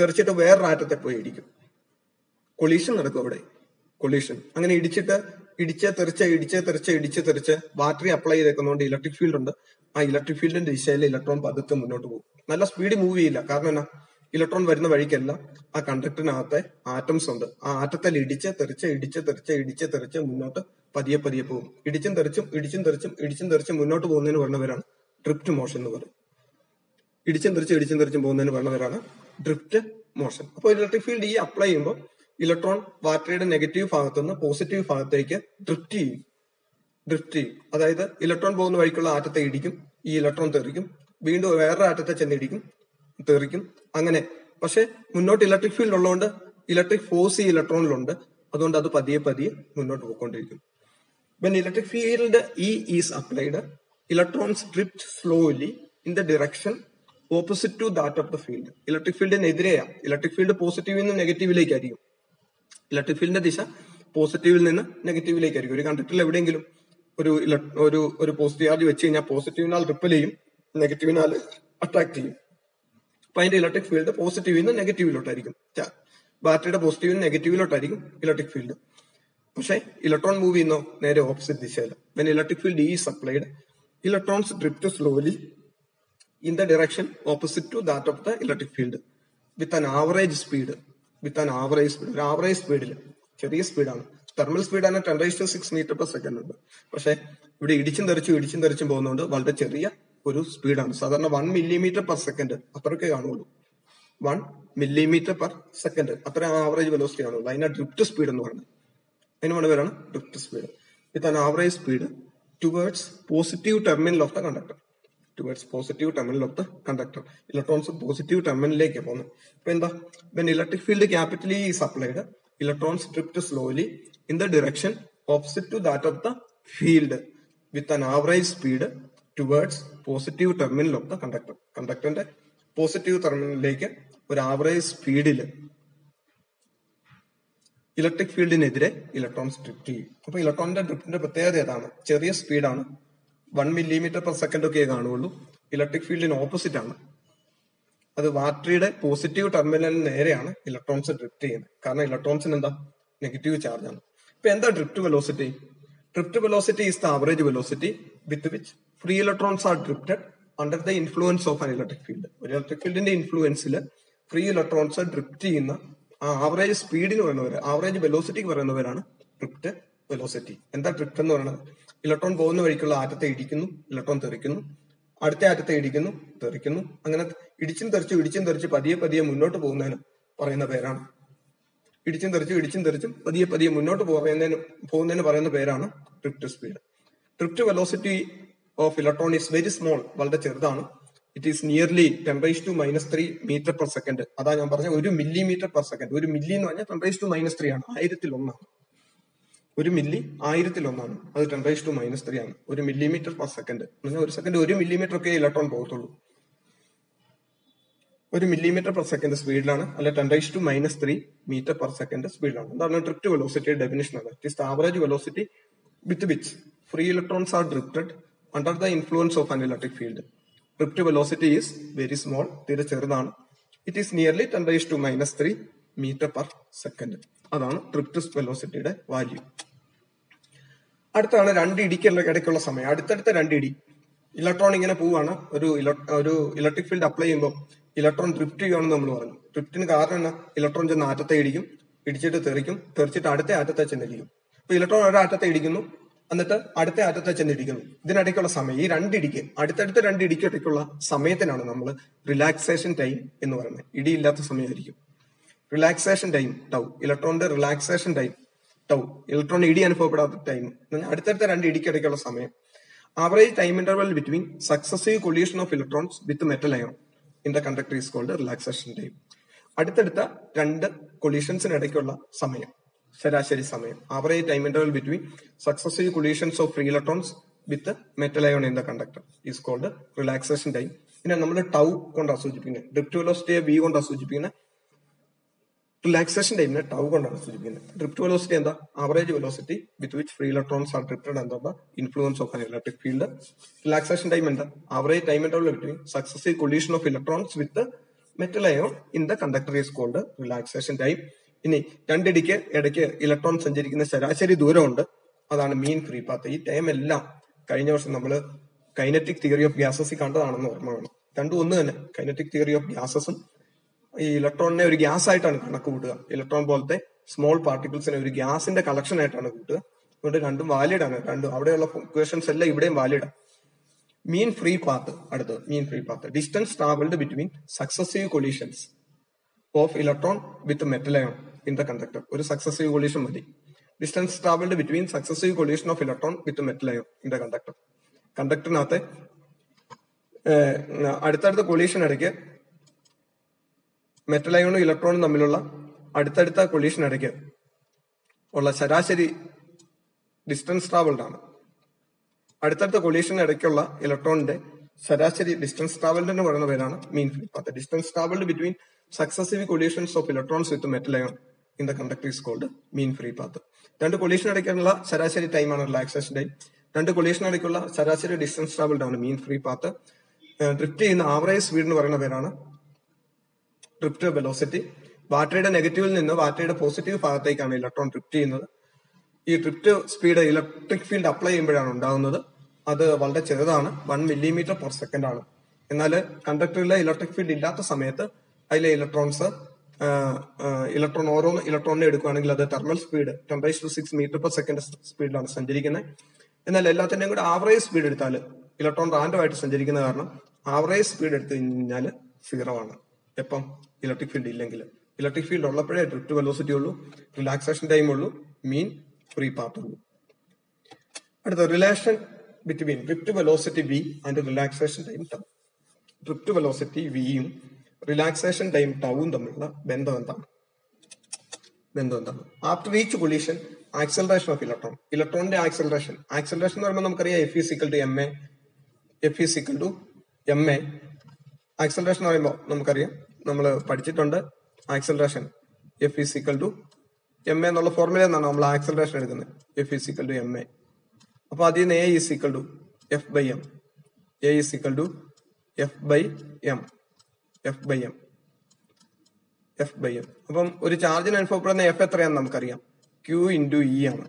തെറിച്ചിട്ട് വേറൊരു ആറ്റത്തെ പോയി ഇടിക്കും. കൊളീഷൻ നടക്കും അവിടെ. കൊളീഷൻ അങ്ങനെ ഇടിച്ചിട്ട് ഇടിച്ച് തെറിച്ച് ഇടിച്ച് തെറിച്ച് ഇടിച്ച് തെറിച്ച് ബാറ്ററി അപ്ലൈ ചെയ്തേക്കുന്നതുകൊണ്ട് ഇലക്ട്രിക് ഫീൽഡ് ഉണ്ട്. ആ ഇലക്ട്രിക് ഫീൽഡിന്റെ ദിശയിൽ ഇലക്ട്രോൺ പതുക്കെ മുന്നോട്ട് പോകും. നല്ല സ്പീഡ് മൂവ് ചെയ്യില്ല. കാരണം എന്നാ? ഇലക്ട്രോൺ വരുന്ന വഴിക്കല്ല ആ കണ്ടക്ടറിനകത്തെ ആറ്റംസ് ഉണ്ട്. ആ ആറ്റത്തിൽ ഇടിച്ച് തെറിച്ച് ഇടിച്ച് തെറിച്ച് ഇടിച്ച് തെറിച്ച് മുന്നോട്ട് പതിയെ പതിയെ പോകും. ഇടിച്ചും തെറിച്ചും ഇടിച്ചും തെറിച്ചും ഇടിച്ചും തെറിച്ചും മുന്നോട്ട് പോകുന്നതിന് പറഞ്ഞവരാണ് ഡ്രിഫ്റ്റ് മോഷൻ എന്ന് പറയും. ഇടിച്ചും തെറിച്ചും ഇടിച്ചും തെറിച്ചും പോകുന്നതിന് പറഞ്ഞവരാണ് ഡ്രിഫ്റ്റ് മോഷൻ. അപ്പോൾ ഇലക്ട്രിക് ഫീൽഡ് ഈ അപ്ലൈ ചെയ്യുമ്പോൾ ഇലക്ട്രോൺ ബാറ്ററിയുടെ നെഗറ്റീവ് ഭാഗത്തു നിന്ന് പോസിറ്റീവ് ഭാഗത്തേക്ക് ഡ്രിഫ്റ്റ് ചെയ്യും. ഡ്രിഫ്റ്റ് ചെയ്യും. അതായത് ഇലക്ട്രോൺ പോകുന്ന വഴിക്കുള്ള ആറ്റത്തെ ഇടിക്കും ഈ ഇലക്ട്രോൺ തെറിക്കും വീണ്ടും വേറൊരു ആറ്റത്തെ ചെന്ന് ഇടിക്കും തെറിക്കും. അങ്ങനെ. പക്ഷെ മുന്നോട്ട് ഇലക്ട്രിക് ഫീൽഡ് ഉള്ളതുകൊണ്ട് ഇലക്ട്രിക് ഫോഴ്സ് ഈ ഇലക്ട്രോണിലുണ്ട് അതുകൊണ്ട് അത് പതിയെ പതിയെ മുന്നോട്ട് പോയിക്കൊണ്ടിരിക്കും. When electric field E is applied electrons drift slowly in the direction opposite to that of the field electric ഫീൽഡിനെതിരെയാ electric field പോസിറ്റീവിൽ നിന്ന് നെഗറ്റീവിലേക്കായിരിക്കും ഇലക്ട്രിക് ഫീൽഡിന്റെ ദിശ പോസിറ്റീവിൽ നിന്ന് നെഗറ്റീവിലേക്കായിരിക്കും ഒരു കണ്ടക്ടറിൽ എവിടെയെങ്കിലും? ഒരു ഒരു ഒരു പോസിറ്റീവ് ചാർജ് വെച്ച് കഴിഞ്ഞാൽ പോസിറ്റീവിനാൽ റിപ്പൽ ചെയ്യും നെഗറ്റീവിനാൽ അട്രാക്ട് ചെയ്യും. അപ്പൊ അതിന്റെ ഇലക്ട്രിക് ഫീൽഡ് പോസിറ്റീവിൽ നിന്ന് നെഗറ്റീവിലോട്ടായിരിക്കും ബാറ്ററിയുടെ പോസിറ്റീവിൽ നിന്ന് നെഗറ്റീവിലോട്ടായിരിക്കും ഇലക്ട്രിക് ഫീൽഡ് പക്ഷേ ഇലക്ട്രോൺ മൂവ് ചെയ്യുന്നോ നേരെ ഓപ്പോസിറ്റ് ദിശയിൽ when electric field E supplied electrons drift slowly in the direction opposite to that of the electric field with an average speed with an average speed ഒരു average സ്പീഡിൽ ചെറിയ സ്പീഡാണ് thermal സ്പീഡാണ് ten raise to six metre per second ഉണ്ട്. പക്ഷെ ഇവിടെ ഇടിച്ചും തെറിച്ചും ഇടിച്ചും തെറിച്ചും പോകുന്നതുകൊണ്ട് വളരെ ചെറിയ ഒരു സ്പീഡാണ്. സാധാരണ വൺ മില്ലിമീറ്റർ പെർ സെക്കൻഡ് അത്രയൊക്കെ കാണുള്ളൂ. വൺ മില്ലിമീറ്റർ പെർ സെക്കൻഡ് അത്ര ആവറേജ് വെലോസിറ്റി കാണുള്ളൂ. അതിനാ ഡ്രിഫ്റ്റ് സ്പീഡ് എന്ന് പറയുന്നത്. അതിന് വേണ്ട പേരാണ് drift speed with an average speed towards positive terminal of the conductor towards positive terminal of the conductor electrons positive ടെർമിനലിലേക്ക് പോകുന്നത് അപ്പൊ എന്താ? When electric field capital E supplied electrons drift slowly in the direction opposite to that of the field with an average speed towards positive terminal of the conductor കണ്ടക്ടറിന്റെ positive ടെർമിനലിലേക്ക് ഒരു average സ്പീഡിൽ electric ഫീൽഡിനെതിരെ electrons drift ചെയ്യും. അപ്പൊ ഇലക്ട്രോണിന്റെ ഡ്രിഫ്റ്റിന്റെ പ്രത്യേകത ഏതാണ്? ചെറിയ സ്പീഡാണ് വൺ മില്ലിമീറ്റർ പെർ സെക്കൻഡ് ഒക്കെ കാണുള്ളൂ ഇലക്ട്രിക് ഫീൽഡിന് ഓപ്പോസിറ്റ് ആണ്. അത് ബാറ്ററിയുടെ പോസിറ്റീവ് ടെർമിനലിന് നേരെയാണ് ഇലക്ട്രോൺസ് ഡ്രിഫ്റ്റ് ചെയ്യുന്നത്. കാരണം ഇലക്ട്രോൺസിന് എന്താ? നെഗറ്റീവ് ചാർജ് ആണ്. ഇപ്പൊ എന്താ drift velocity drift velocity is the average velocity with which free electrons are drifted under the influence of an electric field ഒരു ഇലക്ട്രിക് ഫീൽഡിന്റെ ഇൻഫ്ലുവൻസിൽ ഫ്രീ ഇലക്ട്രോൺസ് ഡ്രിപ്റ്റ് ചെയ്യുന്ന ആ ആവറേജ് സ്പീഡിന് പറയുന്നവർ ആവറേജ് വെലോസിറ്റിക്ക് പറയുന്നവരാണ് ഡ്രിപ്റ്റ് വെലോസിറ്റി എന്താ ഡ്രിപ്റ്റ് എന്ന് പറയുന്നത്? ഇലക്ട്രോൺ പോകുന്ന വഴിക്കുള്ള ആറ്റത്തെ ഇടിക്കുന്നു ഇലക്ട്രോൺ തെറിക്കുന്നു. അടുത്ത ആറ്റത്തെ ഇടിക്കുന്നു തെറിക്കുന്നു. അങ്ങനെ ഇടിച്ചും തെറിച്ചും ഇടിച്ചും തെറിച്ച് പതിയെ പതിയെ മുന്നോട്ട് പോകുന്നതിന് പറയുന്ന പേരാണ്. ഇടിച്ചും തെറിച്ചും ഇടിച്ചും തെറിച്ചും പതിയെ പതിയെ മുന്നോട്ട് പോകുന്നതിന് പോകുന്നതിന് പറയുന്ന പേരാണ് drift speed drift velocity of electron is very small വളരെ ചെറുതാണ്. It is nearly temperature to minus three metre per second അതാ ഞാൻ പറഞ്ഞ ഒരു മില്ലിമീറ്റർ പെർ സെക്കൻഡ് ഒരു മില്ലി എന്ന് പറഞ്ഞാൽ ടെമ്പറേച്ചർ ടു മൈനസ് ത്രീ ആണ്. ആയിരത്തിൽ ഒന്നാണ് ഒരു മില്ലി ആയിരത്തിൽ ഒന്നാണ് അത് ടെമ്പറേച്ചർ ടു മൈനസ് ത്രീ ആണ്. ഒരു മില്ലിമീറ്റർ പെർ സെക്കൻഡ് ഒരു സെക്കൻഡ് ഒരു മില്ലിമീറ്റർ ഒക്കെ ഇലക്ട്രോൺ പോകത്തുള്ളൂ. ഒരു മില്ലിമീറ്റർ പെർ സെക്കൻഡ് സ്പീഡിലാണ് അല്ലെ temperature to minus three metre per second സ്പീഡിലാണ് അതാണ് ഡ്രിഫ്റ്റ് വെലോസിറ്റി ഡെഫിനേഷൻ ആണ്. It is average velocity with which free electrons are drifted under the influence of an electric field drift velocity is very small തീരെ ചെറുതാണ്. It is nearly ten raise to minus three metre per second അതാണ് drift വെലോസിറ്റിയുടെ value അടുത്താണ് രണ്ട് ഇടിക്കുള്ള ഇടയ്ക്കുള്ള സമയം. അടുത്തടുത്ത രണ്ട് ഇടി. ഇലക്ട്രോൺ ഇങ്ങനെ പോവാണ്. ഒരു ഒരു ഇലക്ട്രിക് ഫീൽഡ് അപ്ലൈ ചെയ്യുമ്പോൾ ഇലക്ട്രോൺ ഡ്രിഫ്റ്റ് ചെയ്യുകയാണെന്ന് നമ്മൾ പറഞ്ഞു. ഡ്രിഫ്റ്റിന് കാരണം എന്നാ? ഇലക്ട്രോൺ ചെന്ന് ആറ്റത്തെ ഇടിക്കും. ഇടിച്ചിട്ട് തെറിക്കും. തെറിച്ചിട്ട് അടുത്ത ആറ്റത്തെ ചെന്നിരിക്കും അപ്പൊ ഇലക്ട്രോൺ ഒരാറ്റത്തെ ഇടിക്കുന്നു. എന്നിട്ട് അടുത്ത ആറ്റത്തെ ചെന്നിരിക്കുന്നു. ഇതിനിടയ്ക്കുള്ള സമയം ഈ രണ്ടിടിക്ക് അടുത്തടുത്ത രണ്ട് ഇടിക്ക് ഇടയ്ക്കുള്ള സമയത്തിനാണ് നമ്മൾ റിലാക്സേഷൻ ടൈം എന്ന് പറയുന്നത്. ഇടിയില്ലാത്ത സമയമായിരിക്കും. റിലാക്സേഷൻ ടൈം ടൗ ഇലക്ട്രോണിന്റെ റിലാക്സേഷൻ ടൈം ടൗ ഇലക്ട്രോൺ ഇടി അനുഭവപ്പെടാത്ത ടൈം അടുത്തടുത്ത രണ്ട് ഇടിക്കിടയ്ക്കുള്ള സമയം. Average time interval between successive collision of electrons with metal ion in the conductor is called relaxation time അടുത്തടുത്ത രണ്ട് കൊളീഷൻസിനിടയ്ക്കുള്ള സമയം. ശരാശരി സമയം. Average time interval between successive collisions of free electrons with metal ion in the conductor is called relaxation time പിന്നെ നമ്മൾ tau കൊണ്ടാണ് സൂചിപ്പിക്കുന്നത് ഡ്രിഫ്റ്റ് വെലോസിറ്റിയെ വി കൊണ്ടാണ് സൂചിപ്പിക്കുന്നത് റിലാക്സേഷൻ ടൈമിനെ ടൗ കൊണ്ടാണ് സൂചിപ്പിക്കുന്നത് ഡ്രിപ്റ്റ് വെലോസിറ്റി എന്താ? Average velocity with which free electrons are drifted എന്താ influence of an electric field relaxation time എന്താ? Average time interval between successive collision of electrons with metal ion in the conductor is called relaxation time ഇനി രണ്ടിടിക്ക് ഇടയ്ക്ക് electron സഞ്ചരിക്കുന്ന ശരാശരി ദൂരമുണ്ട്. അതാണ് mean free path ഈ ടൈം എല്ലാം കഴിഞ്ഞ വർഷം നമ്മൾ കൈനറ്റിക് തിയറി ഓഫ് ഗ്യാസസ് കണ്ടതാണെന്ന് ഓർമ്മ വേണം. രണ്ടും ഒന്ന് തന്നെ. കൈനറ്റിക് തിയറി ഓഫ് ഗ്യാസസും ഈ ഇലക്ട്രോണിനെ ഒരു ഗ്യാസ് ആയിട്ടാണ് കണക്ക് കൂട്ടുക. ഇലക്ട്രോൺ പോലത്തെ സ്മോൾ പാർട്ടിക്കിൾസിനെ ഒരു ഗ്യാസിന്റെ കളക്ഷൻ ആയിട്ടാണ് കൂട്ടുക. അതുകൊണ്ട് രണ്ടും വാലിഡ് ആണ്. രണ്ടും അവിടെയുള്ള ഇക്വേഷൻസ് എല്ലാം ഇവിടെയും വാലിഡ് മീൻ ഫ്രീ പാത്ത് അടുത്തത്. Mean free path distance travelled between successive collisions of electron with metal in the conductor ഒരു സക്സസീവ് കൊളീഷൻ മതി. Distance travelled between successive collision of electron with metal ion in the conductor കണ്ടക്ടറിനകത്ത് അടുത്തടുത്ത collision ഇടയ്ക്ക് metal അയോണും ഇലക്ട്രോണും തമ്മിലുള്ള അടുത്തടുത്ത collision ഇടയ്ക്ക് ഉള്ള ശരാശരി distance travelled ആണ്. അടുത്തടുത്ത കൊളീഷൻ ഇടയ്ക്കുള്ള ഇലക്ട്രോണിന്റെ ശരാശരി ഡിസ്റ്റൻസ് ട്രാവൽഡ് എന്ന് പറയുന്ന പേരാണ് mean path distance travelled between successive collisions of electrons with metal ion in the conductor is called mean free path രണ്ട് കൊളീഷൻ ഇടയ്ക്കുള്ള ശരാശരി ടൈമാണ് റിലാക്സേഷൻ ടൈം രണ്ട് കൊളീഷൻ ഇടയ്ക്കുള്ള ശരാശരി ഡിസ്റ്റൻസ് ട്രാവൽഡ് ആണ് മീൻ ഫ്രീ പാത്ത് ഡ്രിഫ്റ്റ് ചെയ്യുന്ന ആവറേജ് സ്പീഡ് എന്ന് പറയുന്ന പേരാണ് ഡ്രിഫ്റ്റ് വെലോസിറ്റി ബാറ്ററിയുടെ നെഗറ്റീവിൽ നിന്ന് ബാറ്ററിയുടെ പോസിറ്റീവ് ഭാഗത്തേക്കാണ് ഇലക്ട്രോൺ ഡ്രിഫ്റ്റ് ചെയ്യുന്നത്. ഈ drift speed electric field apply ചെയ്യുമ്പോഴാണ് ഉണ്ടാകുന്നത്. അത് വളരെ ചെറുതാണ് വൺ മില്ലിമീറ്റർ പെർ സെക്കൻഡ് ആണ്. എന്നാൽ കണ്ടക്ടറിലെ ഇലക്ട്രിക് ഫീൽഡ് ഇല്ലാത്ത സമയത്ത് അതിലെ ഇലക്ട്രോൺസ് ഇലക്ട്രോൺ ഓരോ ഇലക്ട്രോണിനെ എടുക്കുകയാണെങ്കിൽ അത് thermal speed temperature six metre per second സ്പീഡിലാണ് സഞ്ചരിക്കുന്നത്. എന്നാൽ എല്ലാത്തിന്റെയും കൂടെ ആവറേജ് സ്പീഡ് എടുത്താൽ ഇലക്ട്രോൺ റാൻഡം ആയിട്ട് സഞ്ചരിക്കുന്ന കാരണം ആവറേജ് സ്പീഡ് എടുത്തു കഴിഞ്ഞാൽ സീറോ ആണ്. എപ്പം? ഇലക്ട്രിക് ഫീൽഡ് ഇല്ലെങ്കിൽ ഇലക്ട്രിക് ഫീൽഡ് ഉള്ളപ്പോഴേ ഡ്രിഫ്റ്റ് വെലോസിറ്റി ഉള്ളൂ റിലാക്സേഷൻ ടൈം ഉള്ളൂ മീൻ ഫ്രീ പാത്ത് ഉള്ളൂ. അടുത്ത relation between drift velocity V and relaxation tau drift velocity വിയും റിലാക്സേഷൻ ടൈം ടവും തമ്മിലുള്ള ബന്ധം എന്താണ്? ബന്ധം എന്താണ്? After each collision acceleration of electron ഇലക്ട്രോണിന്റെ ആക്സലറേഷൻ ആക്സലറേഷൻ എന്ന് പറയുമ്പോൾ നമുക്കറിയാം F is equal to M A F is equal to M A acceleration എന്ന് പറയുമ്പോൾ നമുക്കറിയാം. നമ്മൾ പഠിച്ചിട്ടുണ്ട് acceleration F is equal to M A എന്നുള്ള ഫോർമുല എന്നാണ് നമ്മൾ ആക്സലറേഷൻ എടുക്കുന്നത്. F is equal to M A അപ്പൊ അതിൽ നിന്ന് A is equal to F by M A is equal to F by M F by M F by M അപ്പം ഒരു ചാർജിന് അനുഭവപ്പെടുന്ന എഫ് എത്രയാണെന്ന് നമുക്കറിയാം. ക്യൂ ഇന്റു ഇ ആണ്.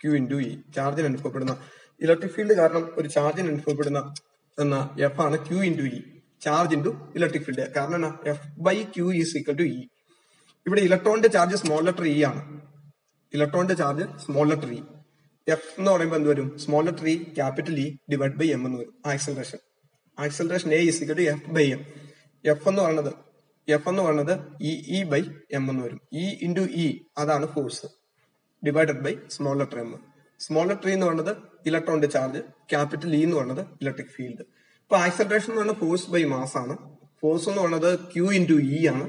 ക്യൂ ഇന്റു ഇ ചാർജിന് അനുഭവപ്പെടുന്ന ഇലക്ട്രിക് ഫീൽഡ് കാരണം ഒരു ചാർജിന് അനുഭവപ്പെടുന്ന എന്ന എഫ് ആണ് Q into E charge into electric field കാരണം എന്നാ? F by Q is equal to E ഇവിടെ ഇലക്ട്രോണിന്റെ ചാർജ് സ്മോൾ ലെറ്റർ ഇ ആണ്. ഇലക്ട്രോണിന്റെ charge small letter E F എന്ന് പറയുമ്പോൾ എന്ത് വരും? Small letter E capital E divide by M എന്ന് വരും. Acceleration acceleration A is equal to F by M F എന്ന് പറയുന്നത് എഫ് എന്ന് പറയുന്നത് ഇ ഇ ബൈ എം എന്ന് വരും. ഇ ഇന്റു ഇ അതാണ് force divided by small letter M small letter എന്ന് പറയുന്നത് ഇലക്ട്രോണിന്റെ ചാർജ് ക്യാപിറ്റൽ ഇ എന്ന് പറയുന്നത് ഇലക്ട്രിക് ഫീൽഡ് ഇപ്പൊ ആക്സലറേഷൻ എന്ന് പറയുന്നത് ഫോഴ്സ് ബൈ മാസ് ആണ്. ഫോഴ്സ് എന്ന് പറയുന്നത് ക്യൂ ഇന്റു ഇ ആണ്.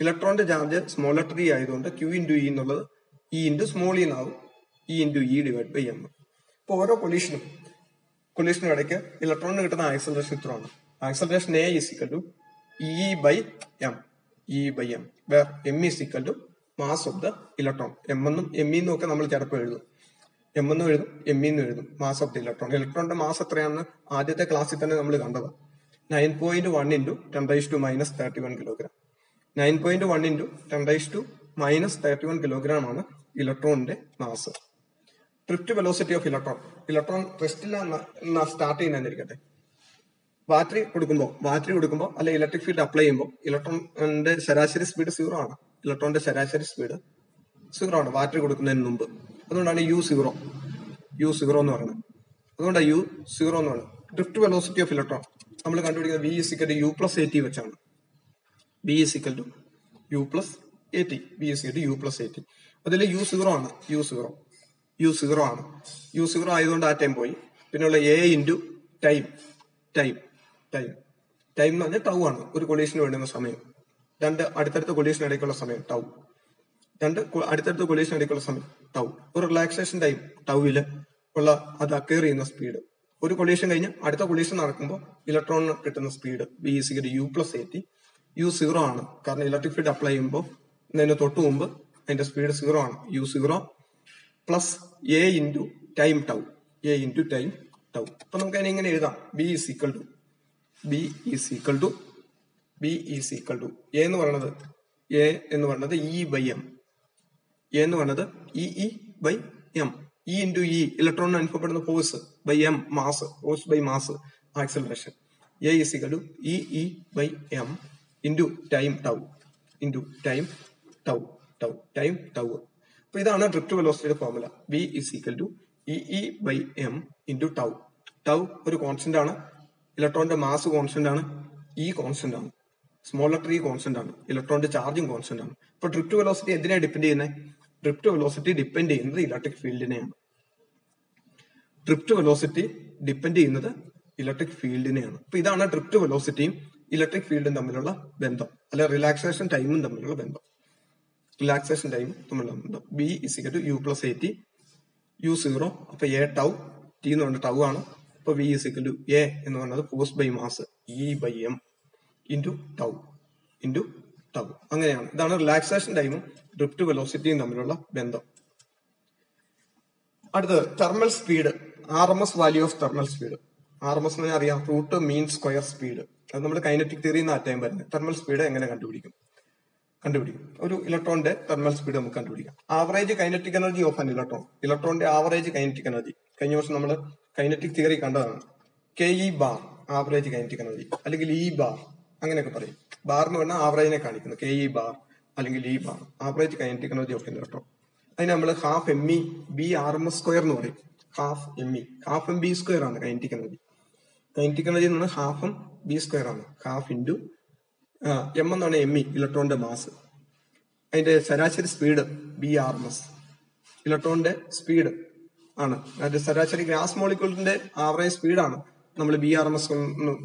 ഇലക്ട്രോണിന്റെ ചാർജ് സ്മോൾ ലെറ്റർ ഇ ആയതുകൊണ്ട് ക്യൂ ഇന്റു ഇ എന്നുള്ളത് ഇ ഇന്റു സ്മോൾ ഇ എന്നാവും. E into E divide by M ഇപ്പൊ ഓരോ കൊളീഷനും കൊളീഷനും ഇടയ്ക്ക് ഇലക്ട്രോണിന് കിട്ടുന്ന ആക്സലറേഷൻ ഇത്രയാണ് acceleration A is equal to E by M E by M where M is equal to mass of the electron M എന്നും എം ഇന്നും ഒക്കെ നമ്മൾ ചിലപ്പോൾ എഴുതും എം എന്നും എഴുതും എം ഇന്നും എഴുതും മാസ് ഓഫ് ദി ഇലക്ട്രോൺ ഇലക്ട്രോണിന്റെ മാസ് എത്രയാണെന്ന് ആദ്യത്തെ ക്ലാസ്സിൽ തന്നെ നമ്മൾ കണ്ടത്. Nine point one into ten raise to minus thirty one kilogram nine point one into ten to minus thirty one kilogram ആണ് ഇലക്ട്രോണിന്റെ mass drift velocity of electron electron റെസ്റ്റിലാണ് start ചെയ്യുന്നതിരിക്കട്ടെ ബാറ്ററി കൊടുക്കുമ്പോൾ ബാറ്ററി കൊടുക്കുമ്പോൾ അല്ലെ ഇലക്ട്രിക് ഫീൽഡ് അപ്ലൈ ചെയ്യുമ്പോൾ ഇലക്ട്രോണിന്റെ ശരാശരി speed zero ആണ്. ഇലക്ട്രോണിന്റെ ശരാശരി സ്പീഡ് സീറോ ആണ് ബാറ്ററി കൊടുക്കുന്നതിന് മുമ്പ്. അതുകൊണ്ടാണ് യു സീറോ യു സീറോ എന്ന് പറയുന്നത്. അതുകൊണ്ടാണ് യു സീറോ എന്ന് പറയുന്നത്. ഡ്രിഫ്റ്റ് വെലോസിറ്റി ഓഫ് ഇലക്ട്രോൺ നമ്മൾ കണ്ടുപിടിക്കുന്നത് V is equal U plus A T വെച്ചാണ്. V is equal to U plus A T V is equal to U plus A T അതിൽ U zero ആണ് U zero U zero ആണ്. U zero ആയതുകൊണ്ട് ആ time പോയി. പിന്നെയുള്ള A into time time time time എന്ന് പറഞ്ഞാൽ tau ആണ്. ഒരു കൊളീഷന് വേണ്ടുന്ന സമയം. രണ്ട് അടുത്തടുത്ത കൊളീഷൻ ഇടയ്ക്കുള്ള സമയം ടൗ രണ്ട് അടുത്തടുത്ത കൊളീഷൻ ഇടയ്ക്കുള്ള സമയം ടൗ ഒരു റിലാക്സേഷൻ ടൈം ടൗവിൽ ഉള്ള അത് അക്വയർ ചെയ്യുന്ന സ്പീഡ് ഒരു കൊളീഷൻ കഴിഞ്ഞ് അടുത്ത കൊളീഷൻ നടക്കുമ്പോൾ ഇലക്ട്രോൺ കിട്ടുന്ന speed V is equal U plus A T U zero ആണ്. കാരണം ഇലക്ട്രിക് ഫീൽഡ് അപ്ലൈ ചെയ്യുമ്പോൾ ഇതിന് തൊട്ട് മുമ്പ് അതിന്റെ സ്പീഡ് സീറോ ആണ്. U zero plus a into time tau a into time tau അപ്പൊ നമുക്ക് അതിനെ ഇങ്ങനെ എഴുതാം? B is equal to b is equal to b is equal to a എന്ന് പറയുന്നത് എ എന്ന് പറയുന്നത് ഇ ബൈ എം എ എന്ന് പറയുന്നത് e e by m e into e ഇലക്ട്രോണിന് അനുഭവപ്പെടുന്ന force by m mass force by mass acceleration a is equal to e e by m into time tau into time tau tau time tau അപ്പൊ ഇതാണ് drift വെലോസിറ്റിയുടെ formula v is equal to e e by m into tau tau ഒരു constant ആണ്. ഇലക്ട്രോണിന്റെ mass constant ആണ് e constant ആണ് small letter constant ആണ് ഇലക്ട്രോണിന്റെ ചാർജും കോൺസ്റ്റന്റ് ആണ്. ഇപ്പൊ ഡ്രിഫ്റ്റ് വെലോസിറ്റി എന്തിനാണ് ഡിപെൻഡ് ചെയ്യുന്നത് ഡ്രിഫ്റ്റ് വെലോസിറ്റി ഡിപെൻഡ് ചെയ്യുന്നത് ഇലക്ട്രിക് ഫീൽഡിനെയാണ് ഡ്രിഫ്റ്റ് വെലോസിറ്റി ഡിപെൻഡ് ചെയ്യുന്നത് ഇലക്ട്രിക് ഫീൽഡിനെയാണ് അപ്പൊ ഇതാണ് ഡ്രിഫ്റ്റ് വെലോസിറ്റിയും ഇലക്ട്രിക് ഫീൽഡും തമ്മിലുള്ള ബന്ധം അല്ലെ റിലാക്സേഷൻ ടൈമും തമ്മിലുള്ള ബന്ധം. റിലാക്സേഷൻ ടൈം തമ്മിലുള്ള ബന്ധം. B is equal to u plus a t u zero അപ്പൊ എ ടൗ ടി എന്ന് പറഞ്ഞ ടൗ ആണ്. അപ്പൊ വി ഇസിക്കൽ ടു എ എന്ന് പറഞ്ഞത് force by mass e by m into tau into tau അങ്ങനെയാണ്. ഇതാണ് റിലാക്സേഷൻ ടൈമും ഡ്രിഫ്റ്റ് വെലോസിറ്റിയും തമ്മിലുള്ള ബന്ധം. അടുത്തത് thermal speed R M S value of thermal speed R M S എന്ന് അറിയാം റൂട്ട് മീൻ സ്ക്വയർ സ്പീഡ് അത് നമ്മൾ കൈനറ്റിക് തിയറിയിൽ നിന്ന് അറ്റയം വരുന്നത്. തെർമൽ സ്പീഡ് എങ്ങനെ കണ്ടുപിടിക്കും? കണ്ടുപിടിക്കും. ഒരു ഇലക്ട്രോണിന്റെ തെർമൽ സ്പീഡ് നമുക്ക് കണ്ടുപിടിക്കാം. Average kinetic energy of an electron ഇലക്ട്രോണിന്റെ ആവറേജ് കൈനറ്റിക് എനർജി കഴിഞ്ഞ വർഷം നമ്മൾ കൈനറ്റിക് തിയറി കണ്ടതാണ്. K e bar average kinetic energy അല്ലെങ്കിൽ ഇ ബാർ അങ്ങനെയൊക്കെ പറയും. ബാർ എന്ന് പറഞ്ഞാൽ ആവറേജിനെ കാണിക്കുന്നു. കെ ഇ ബാർ അല്ലെങ്കിൽ e bar average kinetic energy ഒക്കെ കേട്ടോ അതിന് നമ്മൾ half m e b R M S square എന്ന് പറയും. Half m e half m b square ആണ് കൈനറ്റിക് എനർജി കൈനറ്റിക് എനർജി എന്ന് പറഞ്ഞാൽ ഹാഫ് എം ബി സ്ക്വയർ ആണ്. ഹാഫ് ഇന്റു എം എന്നാണ് എം ഇ ഇലക്ട്രോണിന്റെ മാസ് അതിന്റെ ശരാശരി speed b R M S ഇലക്ട്രോണിന്റെ സ്പീഡ് ആണ്. അതിന്റെ ശരാശരി ഗ്രാസ് മോളിക്യൂളിന്റെ ആവറേജ് സ്പീഡാണ് നമ്മൾ ബി ആർ എം എസ്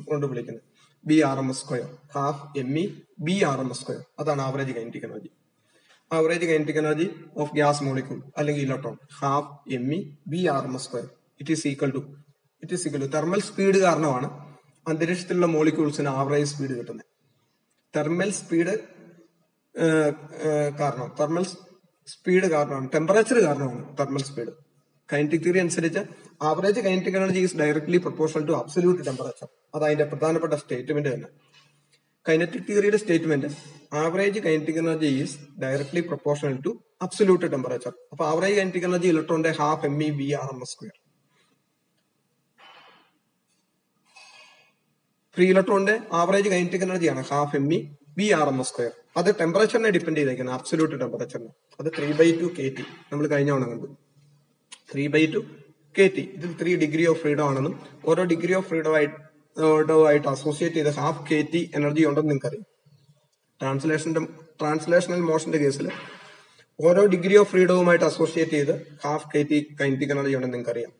കൊണ്ട് വിളിക്കുന്നത്. B R M S square half m e b R M S square അതാണ് average kinetic energy average kinetic energy of gas molecule അല്ലെങ്കിൽ electron half m e b R M S square it is equal to it is equal to thermal speed കാരണമാണ് അന്തരീക്ഷത്തിലുള്ള മോളിക്യൂൾസിന് average speed കിട്ടുന്നത്. Thermal speed കാരണം thermal speed കാരണമാണ് temperature കാരണമാണ് thermal speed kinetic theory അനുസരിച്ച് average kinetic energy is directly proportional to absolute temperature അത് അതിന്റെ പ്രധാനപ്പെട്ട സ്റ്റേറ്റ്മെന്റ് തന്നെ. Kinetic തിയറിയുടെ statement average kinetic energy is directly proportional to absolute temperature അപ്പൊ ആവറേജ് കൈനറ്റിക് എനർജി ഇലക്ട്രോണിന്റെ half m e b R M S square free ഇലക്ട്രോണിന്റെ average kinetic എനർജിയാണ് half m e b R M S square അത് ടെമ്പറേച്ചറിനെ depend ചെയ്തേക്കുന്നത് absolute ടെമ്പറേച്ചറിനെ അത് three by two k t നമ്മൾ കഴിഞ്ഞ കണ്ടു. Three by two k t ഇതിൽ ത്രീ ഡിഗ്രി ഓഫ് ഫ്രീഡം ആണെന്നും ഓരോ ഡിഗ്രി ഓഫ് ഫ്രീഡം ആയിട്ട് അസോസിയേറ്റ് ചെയ്ത ഹാഫ് കെ ടി എനർജി ഉണ്ടെന്ന് നിങ്ങൾക്കറിയാം. ട്രാൻസ്ലേഷന്റെ ട്രാൻസ്ലേഷണൽ മോഷന്റെ കേസിൽ ഓരോ ഡിഗ്രി ഓഫ് ഫ്രീഡവുമായിട്ട് അസോസിയേറ്റ് ചെയ്ത് half k t kinetic energy ഉണ്ടെന്ന് നിങ്ങൾക്കറിയാം.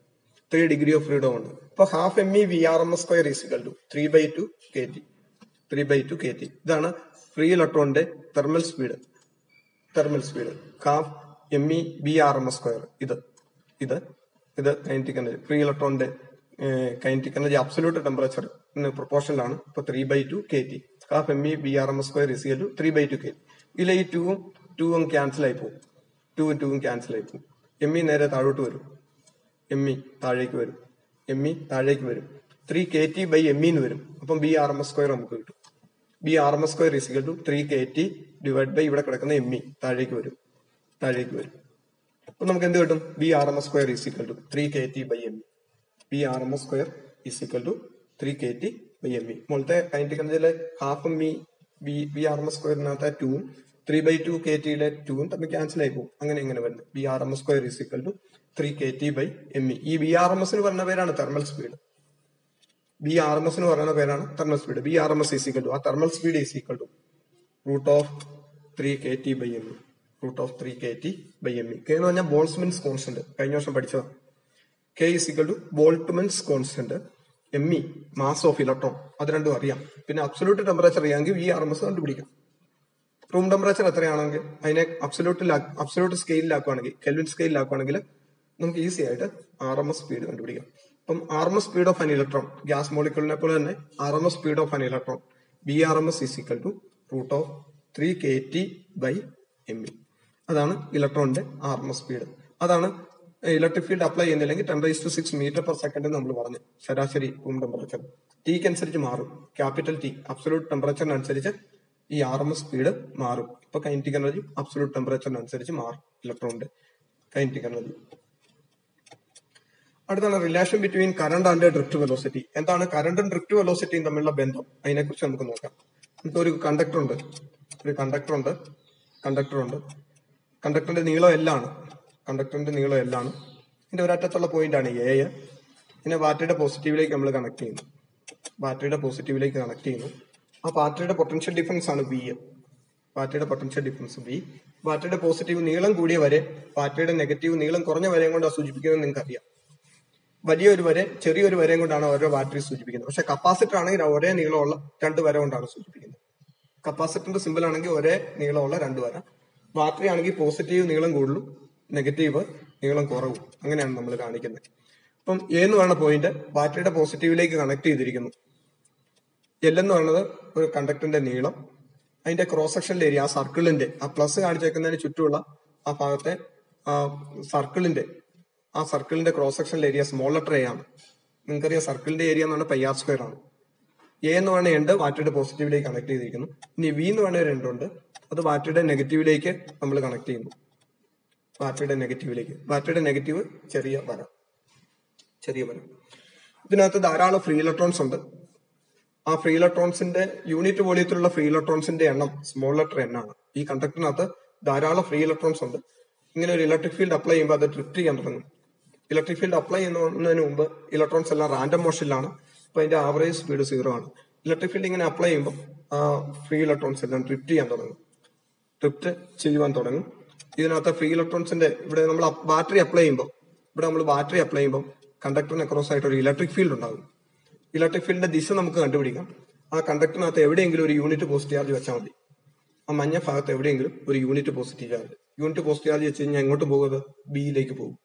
ത്രീ ഡിഗ്രി ഓഫ് ഫ്രീഡം ഉണ്ട് അപ്പൊ half m e v R M S square is equal to three by two k t three by two k t ഇതാണ് free ഇലക്ട്രോണിന്റെ thermal speed thermal speed half m e b R M S square ഇത്. ഇത് ഇത് kinetic energy free ഇലക്ട്രോണിന്റെ kinetic energy absolute temperature പ്രൊപ്പോർഷനിലാണ് ഇപ്പൊ three by two k t half m e b R M S square is equal to three by two k ഇല്ല ഈ ടൂവും ടൂവും ക്യാൻസൽ ആയി പോകും. ടൂവും ടൂവും ക്യാൻസൽ ആയി പോകും. എം ഇ നേരെ താഴോട്ട് വരും. എം ഇ താഴേക്ക് വരും. എം ഇ താഴേക്ക് വരും. Three k t by m ഇന്ന് വരും. അപ്പം b R M S square നമുക്ക് കിട്ടും. B R M S square is equal to three k t divide by ഇവിടെ കിടക്കുന്ന എം ഇ താഴേക്ക് വരും. താഴേക്ക് വരും. അപ്പൊ നമുക്ക് എന്ത് കിട്ടും? V R M S square is equal to three K T by M v R M S square is equal to three K T by M E മുകളിലത്തെ kinetic എനർജിയിലെ half M v v R M S സ്ക്വയറിനകത്തെ ടൂവും three by two K ടിയിലെ ടൂവും തമ്മിൽ cancel ആയി പോകും. അങ്ങനെ ഇങ്ങനെ വരുന്നത്. B R M S square is equal to three k t by m e ഈ ബി ആർ എം എസിന് പറഞ്ഞ പേരാണ് thermal speed v R M S എന്ന് പറയുന്ന പേരാണ് thermal speed v R M S is equal to ആ thermal speed is equal to root of three K T by M root of three K T by M E K എന്ന് പറഞ്ഞാൽ Boltzmann's constant കഴിഞ്ഞ വർഷം പഠിച്ചതാണ് K is equal to Boltzmann's constant m e mass of electron അത് രണ്ടും അറിയാം. പിന്നെ absolute temperature അറിയാമെങ്കിൽ വി ആർ എം എസ് കണ്ടുപിടിക്കാം. റൂം ടെമ്പറേച്ചർ എത്രയാണെങ്കിൽ അതിനെ അബ്സൊല്യൂട്ടിൽ അബ്സൊല്യൂട്ട് സ്കെയിലാക്കുകയാണെങ്കിൽ കെൽവിൻ സ്കെയിലാക്കുകയാണെങ്കിൽ നമുക്ക് ഈസി ആയിട്ട് ആർ എം എസ് സ്പീഡ് കണ്ടുപിടിക്കാം. അപ്പം R M S speed of an electron gas മോളിക്യൂളിനെ പോലെ തന്നെ R M S speed of an electron b R M S is equal to root of three k t by m e അതാണ് ഇലക്ട്രോണിന്റെ R M S speed അതാണ് electric field apply ചെയ്യുന്നില്ലെങ്കിൽ ten raise to six metre per second നമ്മൾ പറഞ്ഞു ശരാശരി room temperature ടീക്ക് അനുസരിച്ച് മാറും. Capital T അബ്സൊലൂട്ട് ടെമ്പറേച്ചറിനനുസരിച്ച് ഈ ആർ എം എസ് സ്പീഡ് മാറും. ഇപ്പൊ കൈനറ്റിക് എനർജി അബ്സൊലൂട്ട് ടെമ്പറേച്ചറിനനുസരിച്ച് മാറും ഇലക്ട്രോണിന്റെ കൈനറ്റിക് എനർജി അടുത്താണ് relation between current and drift velocity എന്താണ് കറണ്ടും ഡ്രിഫ്റ്റ് വെലോസിറ്റിയും തമ്മിലുള്ള ബന്ധം? അതിനെക്കുറിച്ച് നമുക്ക് നോക്കാം. നമുക്ക് ഒരു കണ്ടക്ടർ ഉണ്ട്. ഒരു കണ്ടക്ടർ ഉണ്ട്. കണ്ടക്ടർ ഉണ്ട്. കണ്ടക്ടറിന്റെ നീളം എല്ലാണ്. കണ്ടക്ടറിന്റെ നീളം എല്ലാണ്. ഇതിന്റെ ഒരറ്റത്തുള്ള പോയിന്റ് ആണ് എ പിന്നെ ബാറ്ററിയുടെ പോസിറ്റീവിലേക്ക് നമ്മൾ കണക്ട് ചെയ്യുന്നു. ബാറ്ററിയുടെ പോസിറ്റീവിലേക്ക് കണക്ട് ചെയ്യുന്നു. ആ ബാറ്ററിയുടെ പൊട്ടൻഷ്യൽ ഡിഫറൻസ് ആണ് ബി ബാറ്ററിയുടെ പൊട്ടൻഷ്യൽ ഡിഫറൻസ് ബി ബാറ്ററിയുടെ പോസിറ്റീവ് നീളം കൂടിയ വരെ ബാറ്ററിയുടെ നെഗറ്റീവ് നീളം കുറഞ്ഞ വരെയും കൊണ്ട് സൂചിപ്പിക്കുന്നത് നിങ്ങൾക്ക് അറിയാം വലിയൊരു വരെ ചെറിയൊരു വരെയും കൊണ്ടാണ് ഓരോ ബാറ്ററി സൂചിപ്പിക്കുന്നത്. പക്ഷെ കപ്പാസിറ്റർ ആണെങ്കിൽ ഒരേ നീളമുള്ള രണ്ട് വര കൊണ്ടാണ് സൂചിപ്പിക്കുന്നത്. കപ്പാസിറ്ററിന്റെ സിമ്പിൾ ആണെങ്കിൽ ഒരേ നീളമുള്ള രണ്ട് വര. ബാറ്ററി ആണെങ്കിൽ പോസിറ്റീവ് നീളം കൂടുതലും നെഗറ്റീവ് നീളം കുറവും. അങ്ങനെയാണ് നമ്മൾ കാണിക്കുന്നത്. അപ്പം എ എന്ന് പറയുന്ന പോയിന്റ് ബാറ്ററിയുടെ പോസിറ്റീവിലേക്ക് കണക്ട് ചെയ്തിരിക്കുന്നു. എൽ എന്ന് പറയുന്നത് ഒരു കണ്ടക്ടറിന്റെ നീളം. അതിന്റെ ക്രോസ് സെക്ഷനിലെ ഏരിയ ആ സർക്കിളിന്റെ ആ പ്ലസ് കാണിച്ചേക്കുന്നതിന് ചുറ്റുമുള്ള ആ ഭാഗത്തെ സർക്കിളിന്റെ ആ സർക്കിളിന്റെ ക്രോസ് സെക്ഷനിലെ ഏരിയ സ്മോൾ ലെറ്റർ എ ആണ്. നിങ്ങൾക്കറിയാം സർക്കിളിന്റെ ഏരിയ എന്ന് പറഞ്ഞാൽ പൈ ആർ സ്ക്വയർ ആണ്. എ എന്ന് പറഞ്ഞ എണ്ട് ബാറ്ററിയുടെ പോസിറ്റീവിലേക്ക് കണക്ട് ചെയ്തിരിക്കുന്നു. ഇനി വി എന്ന് പറഞ്ഞ ഒരു എണ്ട് ഉണ്ട്. അത് ബാറ്ററിയുടെ നെഗറ്റീവിലേക്ക് നമ്മൾ കണക്ട് ചെയ്യുന്നു. ബാറ്ററിയുടെ നെഗറ്റീവിലേക്ക് ബാറ്ററിയുടെ നെഗറ്റീവ് ചെറിയ വര. ചെറിയ വര. ഇതിനകത്ത് ധാരാളം ഫ്രീ ഇലക്ട്രോൺസ് ഉണ്ട്. ആ ഫ്രീ ഇലക്ട്രോൺസിന്റെ യൂണിറ്റ് വോളിയത്തിലുള്ള ഫ്രീ ഇലക്ട്രോൺസിന്റെ എണ്ണം സ്മോൾ ലെറ്റർ എൻ ആണ്. ഈ കണ്ടക്ടറിനകത്ത് ധാരാളം ഫ്രീ ഇലക്ട്രോൺസ് ഉണ്ട്. ഇങ്ങനെ ഒരു ഇലക്ട്രിക് ഫീൽഡ് അപ്ലൈ ചെയ്യുമ്പോൾ അത് ഡ്രിഫ്റ്റ് ചെയ്യാൻ തുടങ്ങും. ഇലക്ട്രിക് ഫീൽഡ് അപ്ലൈ ചെയ്യുന്നതിന് മുമ്പ് ഇലക്ട്രോൺസ് എല്ലാം റാൻഡം മോഷനിലാണ് അപ്പൊ അതിന്റെ ആവറേജ് സ്പീഡ് സീറോ ആണ്. ഇലക്ട്രിക് ഫീൽഡ് ഇങ്ങനെ അപ്ലൈ ചെയ്യുമ്പോൾ ആ ഫ്രീ ഇലക്ട്രോൺസ് എല്ലാം ഡ്രിഫ്റ്റ് ചെയ്യാൻ തുടങ്ങും. ഡ്രിഫ്റ്റ് ചെയ്യുവാൻ തുടങ്ങും. ഇതിനകത്ത് ഫ്രീ ഇലക്ട്രോൺസിന്റെ ഇവിടെ നമ്മൾ ബാറ്ററി അപ്ലൈ ചെയ്യുമ്പോൾ ഇവിടെ നമ്മൾ ബാറ്ററി അപ്ലൈ ചെയ്യുമ്പോൾ കണ്ടക്ടറിന് അക്രോസ് ആയിട്ട് ഒരു ഇലക്ട്രിക് ഫീൽഡ് ഉണ്ടാകും. ഇലക്ട്രിക് ഫീൽഡിന്റെ ദിശ നമുക്ക് കണ്ടുപിടിക്കാം. ആ കണ്ടക്ടറിനകത്ത് എവിടെയെങ്കിലും ഒരു യൂണിറ്റ് പോസിറ്റീവ് ചാർജ് വെച്ചാൽ മതി. ആ മഞ്ഞ ഭാഗത്ത് എവിടെയെങ്കിലും ഒരു unit positive charge unit positive charge വെച്ച് കഴിഞ്ഞാൽ എങ്ങോട്ട് പോകുന്നത്? ബിയിലേക്ക് പോകും.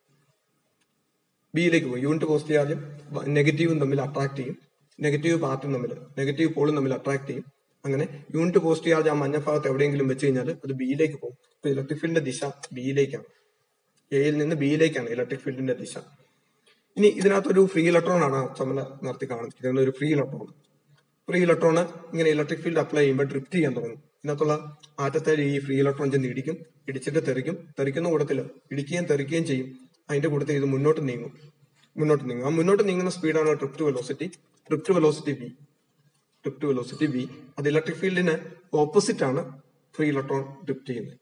ബിയിലേക്ക് പോകും. യൂണിറ്റ് പോസിറ്റീവ് ചാർജും നെഗറ്റീവും തമ്മിൽ അട്രാക്ട് ചെയ്യും. നെഗറ്റീവ് പാർട്ടും തമ്മിൽ നെഗറ്റീവ് പോളും തമ്മിൽ അട്രാക്ട് ചെയ്യും. അങ്ങനെ യൂണിറ്റ് പോസ്റ്റ് ചാർജ് ആ മഞ്ഞ ഭാഗത്ത് എവിടെയെങ്കിലും വെച്ച് കഴിഞ്ഞാൽ അത് ബിയിലേക്ക് പോകും. ഇപ്പൊ ഇലക്ട്രിക് ഫീൽഡിന്റെ ദിശ ബിയിലേക്കാണ് എയിൽ നിന്ന് ബിയിലേക്കാണ് ഇലക്ട്രിക് ഫീൽഡിന്റെ ദിശ. ഇനി ഇതിനകത്തൊരു ഫ്രീ ഇലക്ട്രോൺ ആണ് ചമല നടത്തി കാണുന്നത്. കാണിച്ചിരിക്കുന്നത് ഒരു ഫ്രീ ഇലക്ട്രോൺ ഫ്രീ ഇലക്ട്രോൺ ഇങ്ങനെ ഇലക്ട്രിക് ഫീൽഡ് അപ്ലൈ ചെയ്യുമ്പോൾ ഡ്രിഫ്റ്റ് ചെയ്യാൻ തുടങ്ങും. ഇതിനകത്തുള്ള ആറ്റത്തെ ഈ ഫ്രീ ഇലക്ട്രോൺ ചെന്ന് ഇടിക്കും ഇടിച്ചിട്ട് തെറിക്കും. തെറിക്കുന്ന കൂടത്തിൽ ഇടിക്കുകയും തെറിക്കുകയും ചെയ്യും. അതിന്റെ കൂട്ടത്തിൽ ഇത് മുന്നോട്ട് നീങ്ങും. മുന്നോട്ട് നീങ്ങും. ആ മുന്നോട്ട് നീങ്ങുന്ന സ്പീഡാണ് drift velocity drift velocity v drift velocity v അത് ഇലക്ട്രിക് ഫീൽഡിന് ഓപ്പോസിറ്റ് ആണ് ഫ്രീ ഇലക്ട്രോൺ ഡ്രിഫ്റ്റ് ചെയ്യുന്നത്.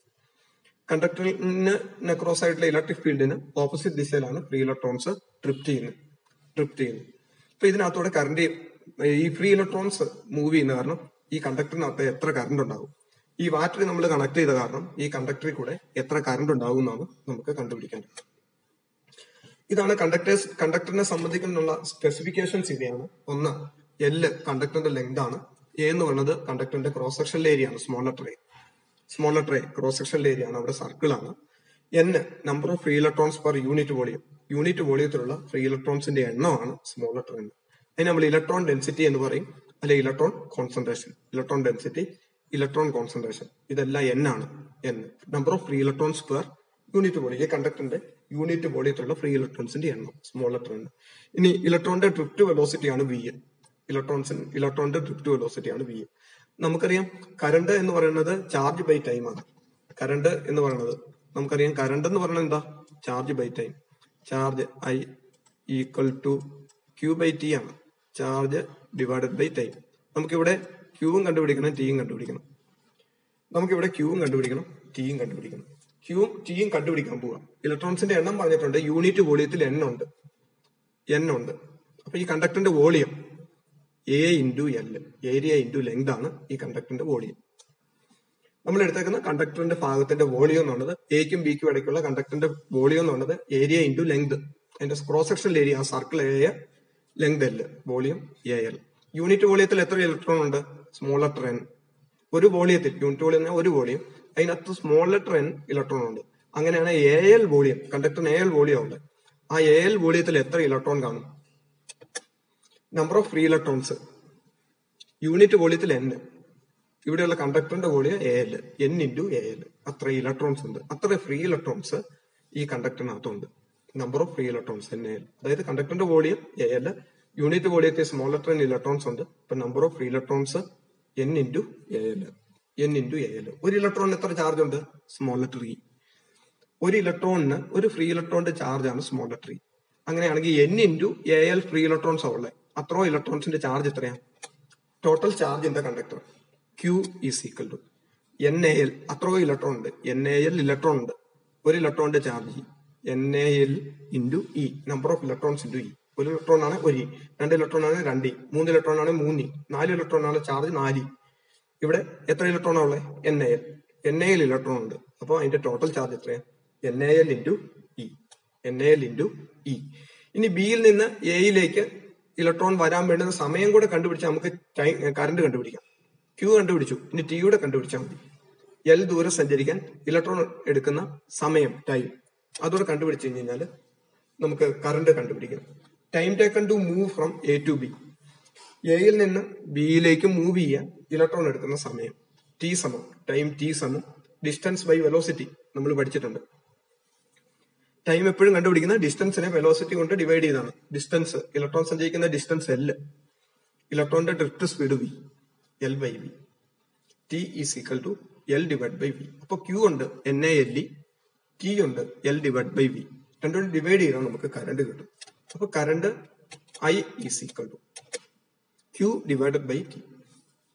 കണ്ടക്ടറിന് ക്രോസ് ആയിട്ടുള്ള ഇലക്ട്രിക് ഫീൽഡിന് ഓപ്പോസിറ്റ് ദിശയിലാണ് ഫ്രീ ഇലക്ട്രോൺസ് ഡ്രിഫ്റ്റ് ചെയ്യുന്നത്. ഡ്രിഫ്റ്റ് ചെയ്യുന്നത്. അപ്പൊ ഇതിനകത്തൂടെ കറണ്ട് ഈ ഫ്രീ ഇലക്ട്രോൺസ് മൂവ് ചെയ്യുന്ന കാരണം ഈ കണ്ടക്ടറിനകത്ത് എത്ര കറണ്ട് ഉണ്ടാകും ഈ വാറ്ററി നമ്മൾ കണക്ട് ചെയ്ത കാരണം ഈ കണ്ടക്ടറിൽ കൂടെ എത്ര കറണ്ട് ഉണ്ടാകും എന്നാണ് നമുക്ക് കണ്ടുപിടിക്കാൻ ഇതാണ് കണ്ടക്ടേഴ്സ് കണ്ടക്ടറിനെ സംബന്ധിക്കുന്നുള്ള സ്പെസിഫിക്കേഷൻസ് ഇവയാണ്. ഒന്ന് എൽ കണ്ടക്ടറിന്റെ ലെങ്ത് ആണ്. എ എന്ന് പറയുന്നത് കണ്ടക്ടറിന്റെ ക്രോസ് സെക്ഷൻ ഏരിയ ആണ് small letter a small letter a cross section area ആണ് അവിടെ സർക്കിൾ ആണ്. N number of free electrons per unit volume unit വോളിയത്തിലുള്ള free ഇലക്ട്രോൺസിന്റെ എണ്ണമാണ് സ്മോൾ ലെറ്റർ എന്ന് അതിന് നമ്മൾ ഇലക്ട്രോൺ ഡെൻസിറ്റി എന്ന് പറയും അല്ലെ electron concentration electron density electron concentration ഇതെല്ലാം എൻ ആണ്. N number of free electrons per unit volume ഈ കണ്ടക്ടറിന്റെ യൂണിറ്റ് വോളിയത്തിലുള്ള ഫ്രീ ഇലക്ട്രോൺസിന്റെ എണ്ണം സ്മോൾ ലെറ്റർ എണ്ണം ഇനി ഇലക്ട്രോണിന്റെ ഡ്രിഫ്റ്റ് വെലോസിറ്റി ആണ് വി ഇലക്ട്രോൺസിന് ഇലക്ട്രോണിന്റെ ഡ്രിഫ്റ്റ് വെലോസിറ്റി ആണ് വി നമുക്കറിയാം കറണ്ട് എന്ന് പറയുന്നത് ചാർജ് ബൈ ടൈം ആണ്. കറണ്ട് എന്ന് പറയുന്നത് നമുക്കറിയാം കറണ്ട് എന്ന് പറയുന്നത് എന്താ? Charge by time charge I equal to q by t ആണ്. ചാർജ് ഡിവൈഡഡ് ബൈ ടൈം നമുക്കിവിടെ ക്യൂവും കണ്ടുപിടിക്കണം ടിയും കണ്ടുപിടിക്കണം. നമുക്കിവിടെ ക്യൂവും കണ്ടുപിടിക്കണം ടിയും കണ്ടുപിടിക്കണം. ക്യൂവും ടിയും കണ്ടുപിടിക്കാൻ പോവാം. ഇലക്ട്രോൺസിന്റെ എണ്ണം പറഞ്ഞിട്ടുണ്ട് യൂണിറ്റ് വോളിയത്തിൽ എണ്ണുണ്ട് എണ്ണുണ്ട് അപ്പൊ ഈ കണ്ടക്ടറിന്റെ volume a into l area into length ആണ് ഈ കണ്ടക്ടറിന്റെ വോളിയം നമ്മൾ എടുത്തേക്കുന്ന കണ്ടക്ടറിന്റെ ഭാഗത്തിന്റെ വോളിയം എന്നുള്ളത് എക്കും ബിക്കും ഇടയ്ക്കുള്ള കണ്ടക്ടറിന്റെ വോളിയം എന്നുള്ളത് ഏരിയ ഇന്റു ലെങ്ത് അതിന്റെ ക്രോസ് സെക്ഷൻ ഏരിയ ആ circle area length l volume a l unit വോളിയത്തിൽ എത്ര ഇലക്ട്രോൺ ഉണ്ട്? ലെറ്റർ എൻ ഒരു വോളിയത്തിൽ യൂണിറ്റ് വോളിയം ഒരു വോളിയം അതിനകത്ത് ലെറ്റർ എൻ ഇലക്ട്രോൺ ഉണ്ട്. അങ്ങനെയാണ് എ എൽ വോളിയം കണ്ടക്ടറിന് എ എൽ വോളിയം ഉണ്ട് ആ എ എൽ വോളിയത്തിൽ എത്ര ഇലക്ട്രോൺ കാണും? Number of free electrons unit വോളിയത്തിൽ എൻ ഇവിടെയുള്ള കണ്ടക്ടറിന്റെ volume a l n into a l അത്ര ഇലക്ട്രോൺസ് ഉണ്ട്. അത്ര ഫ്രീ ഇലക്ട്രോൺസ് ഈ കണ്ടക്ടറിനകത്തുണ്ട് number of free electrons n l അതായത് കണ്ടക്ടറിന്റെ വോളിയം എ എൽ യൂണിറ്റ് വോളിയത്തിൽ ലെറ്റർ ഇലക്ട്രോൺസ് ഉണ്ട്. അപ്പൊ number of free electrons n into a l n into a l ഒരു ഇലക്ട്രോണിന് എത്ര ചാർജ് ഉണ്ട്? സ്മോൾ ലെറ്റർ ഇ ഒരു ഇലക്ട്രോണിന് ഒരു ഫ്രീ ഇലക്ട്രോണിന്റെ ചാർജ് ആണ് സ്മോൾ ലെറ്റർ ഇ അങ്ങനെയാണെങ്കിൽ n into a l free electrons ഉള്ളത് അത്രോ ഇലക്ട്രോൺസിന്റെ ചാർജ് എത്രയാണ് total charge in the conductor q is equal to n a l അത്രോ electron ഉണ്ട്. എൻ എ എൽ ഇലക്ട്രോൺ ഉണ്ട്. ഒരു ഇലക്ട്രോണിന്റെ charge n a l into e number of electrons into e ഒരു electron ആണ് ഒരു ഇ രണ്ട് electron ആണ് രണ്ട് ഇ മൂന്ന് ഇലക്ട്രോൺ ആണ് മൂന്ന് ഇ നാല് ഇലക്ട്രോൺ ആണ് ചാർജ് നാല് ഇവിടെ എത്ര ഇലക്ട്രോൺ ഉള്ളത് N A L N A L electron ഉണ്ട്. അപ്പോൾ അതിന്റെ ടോട്ടൽ ചാർജ് എത്രയാണ് N A L into E N A L into E ഇനി ബിയിൽ നിന്ന് എയിലേക്ക് ഇലക്ട്രോൺ വരാൻ വേണ്ടുന്ന സമയം കൂടെ കണ്ടുപിടിച്ചാൽ നമുക്ക് കറണ്ട് കണ്ടുപിടിക്കാം. ക്യൂ കണ്ടുപിടിച്ചു. ഇനി ടി യുടെ കണ്ടുപിടിച്ചാൽ മതി. എൽ ദൂരം സഞ്ചരിക്കാൻ ഇലക്ട്രോൺ എടുക്കുന്ന സമയം ടൈം അതോടെ കണ്ടുപിടിച്ച് കഴിഞ്ഞാൽ നമുക്ക് കറണ്ട് കണ്ടുപിടിക്കാം. Time taken to move from A to B എയിൽ നിന്ന് ബിയിലേക്ക് മൂവ് ചെയ്യാൻ ഇലക്ട്രോൺ എടുക്കുന്ന സമയം ടി സമം ടൈം ടി സമം ഡിസ്റ്റൻസ് ബൈ വെലോസിറ്റി നമ്മൾ പഠിച്ചിട്ടുണ്ട്. ടൈം എപ്പോഴും കണ്ടുപിടിക്കുന്ന ഡിസ്റ്റൻസിനെ വെലോസിറ്റി കൊണ്ട് ഡിവൈഡ് ചെയ്താണ്. ഡിസ്റ്റൻസ് ഇലക്ട്രോൺ സഞ്ചരിക്കുന്ന ഡിസ്റ്റൻസ് എൽ ഇലക്ട്രോണിന്റെ drift speed V L by V T is equal to L divide by V അപ്പൊ ക്യൂ ഉണ്ട് N A L E T ഉണ്ട് എൽ ഡിവൈഡ് ബൈ വി രണ്ടും ഡിവൈഡ് ചെയ്താൽ നമുക്ക് കറണ്ട് കിട്ടും. അപ്പൊ current I is equal to Q divided by T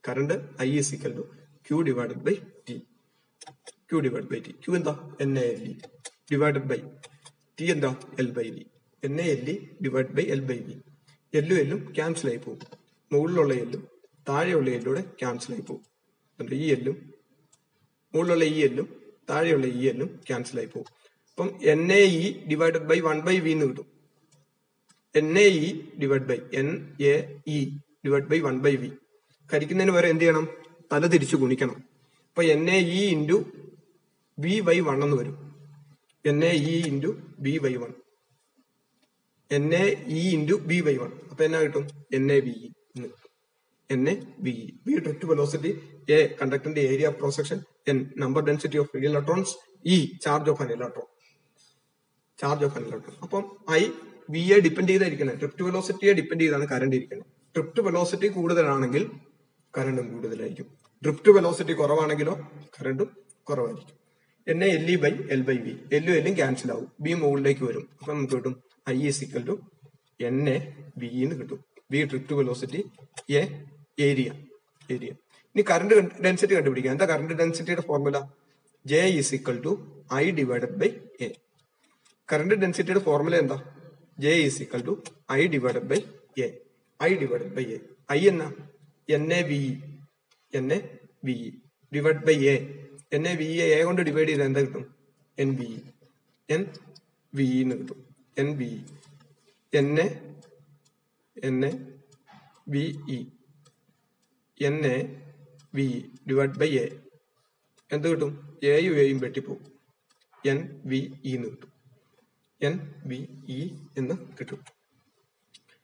current I is equal to Q divided by T Q divide by T Q എന്താ? N A L E divided by T എന്താ? L by V N A L E divide by L by V എല്ലും എല്ലും cancel ആയി പോകും. മുകളിലുള്ള എല്ലും താഴെയുള്ള എല്ലൂടെ cancel ആയി പോകും. ഈ എല്ലും മുകളിലുള്ള ഈ എല്ലും താഴെയുള്ള ഈ എല്ലും ക്യാൻസൽ ആയി പോകും. അപ്പം N A E divided by one by V എന്ന് കിട്ടും. N A E divide by N A E divide by one by V കരിക്കുന്നതിന് പകരം എന്ത് ചെയ്യണം? തല തിരിച്ചു ഗുണിക്കണം. അപ്പൊ N A E into V by one എന്ന് വരും. N A E into B by one N A E into B by one അപ്പൊ എന്നാ കിട്ടും? N A B E N A B E B drift velocity A കണ്ടക്ടറിന്റെ area cross section N number density of electrons E charge of an electron charge of an electron അപ്പം I V A depend ചെയ്തായിരിക്കണം. Drift വെലോസിറ്റിയെ depend ചെയ്താണ് current ഇരിക്കുന്നത് drift velocity കൂടുതലാണെങ്കിൽ കറണ്ടും കൂടുതലായിരിക്കും. Drift velocity കുറവാണെങ്കിലോ കറണ്ടും കുറവായിരിക്കും. N A L E by L by B എല്ലും എല്ലും ക്യാൻസൽ ആവും. ബി മുകളിലേക്ക് വരും. അപ്പൊ നമുക്ക് കിട്ടും I is equal to N A B എന്ന് കിട്ടും. B drift velocity A area area ഇനി കറണ്ട് ഡെൻസിറ്റി കണ്ടുപിടിക്കാം. എന്താ current ഡെൻസിറ്റിയുടെ formula J is equal to I divided by A current ഡെൻസിറ്റിയുടെ formula എന്താ? J is equal to I divided by A I divided by A I എന്നാ? N A V N A V divide by A N A V A കൊണ്ട് divide ചെയ്താൽ എന്താ കിട്ടും? N V N V എന്ന് കിട്ടും. N V N A N A V E N A V divide by A എന്ത് കിട്ടും? എയും എയും വെട്ടിപ്പോകും എൻ വി ഇ എന്ന് കിട്ടും. എൻ വി ഇ എന്ന് കിട്ടും.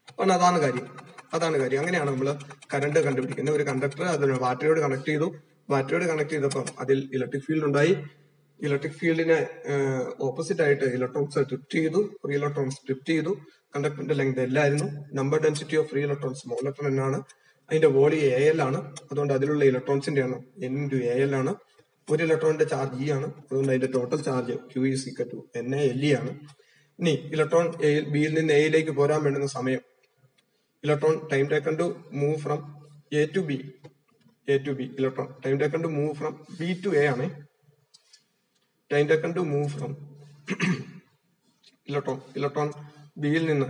അപ്പോൾ അതാണ് കാര്യം. അതാണ് കാര്യം. അങ്ങനെയാണ് നമ്മൾ കറണ്ട് കണ്ടുപിടിക്കുന്നത്. ഒരു കണ്ടക്ടർ അതിന് ബാറ്ററിയോട് കണക്ട് ചെയ്തു. ബാറ്ററിയോട് കണക്ട് ചെയ്തപ്പം അതിൽ ഇലക്ട്രിക് ഫീൽഡ് ഉണ്ടായി. ഇലക്ട്രിക് ഫീൽഡിനെ ഓപ്പോസിറ്റ് ആയിട്ട് ഇലക്ട്രോൺസ് ട്രിപ്റ്റ് ചെയ്തു. ഫ്രീ ഇലക്ട്രോൺസ് ട്രിപ്റ്റ് ചെയ്തു. കണ്ടക്ടറിന്റെ length എല്ലായിരുന്നു number density of free electrons electron എന്നാണ് അതിന്റെ വോളി എ എൽ ആണ്. അതുകൊണ്ട് അതിലുള്ള ഇലക്ട്രോൺസിന്റെ എണ്ണം എൻ ഇന്റു എ എൽ ആണ്. ഒരു ഇലക്ട്രോണിന്റെ ചാർജ് ഇ ആണ്. അതുകൊണ്ട് അതിന്റെ total charge Q is Zika to N A L E ആണ്. ഇനി ഇലക്ട്രോൺ ബിയിൽ നിന്ന് എയിലേക്ക് പോരാൻ വേണ്ടുന്ന സമയം. Electron time taken to move from A to B A to B electron time taken to move from B to A ആണ്. Time taken to move from electron electron ബിയിൽ നിന്ന്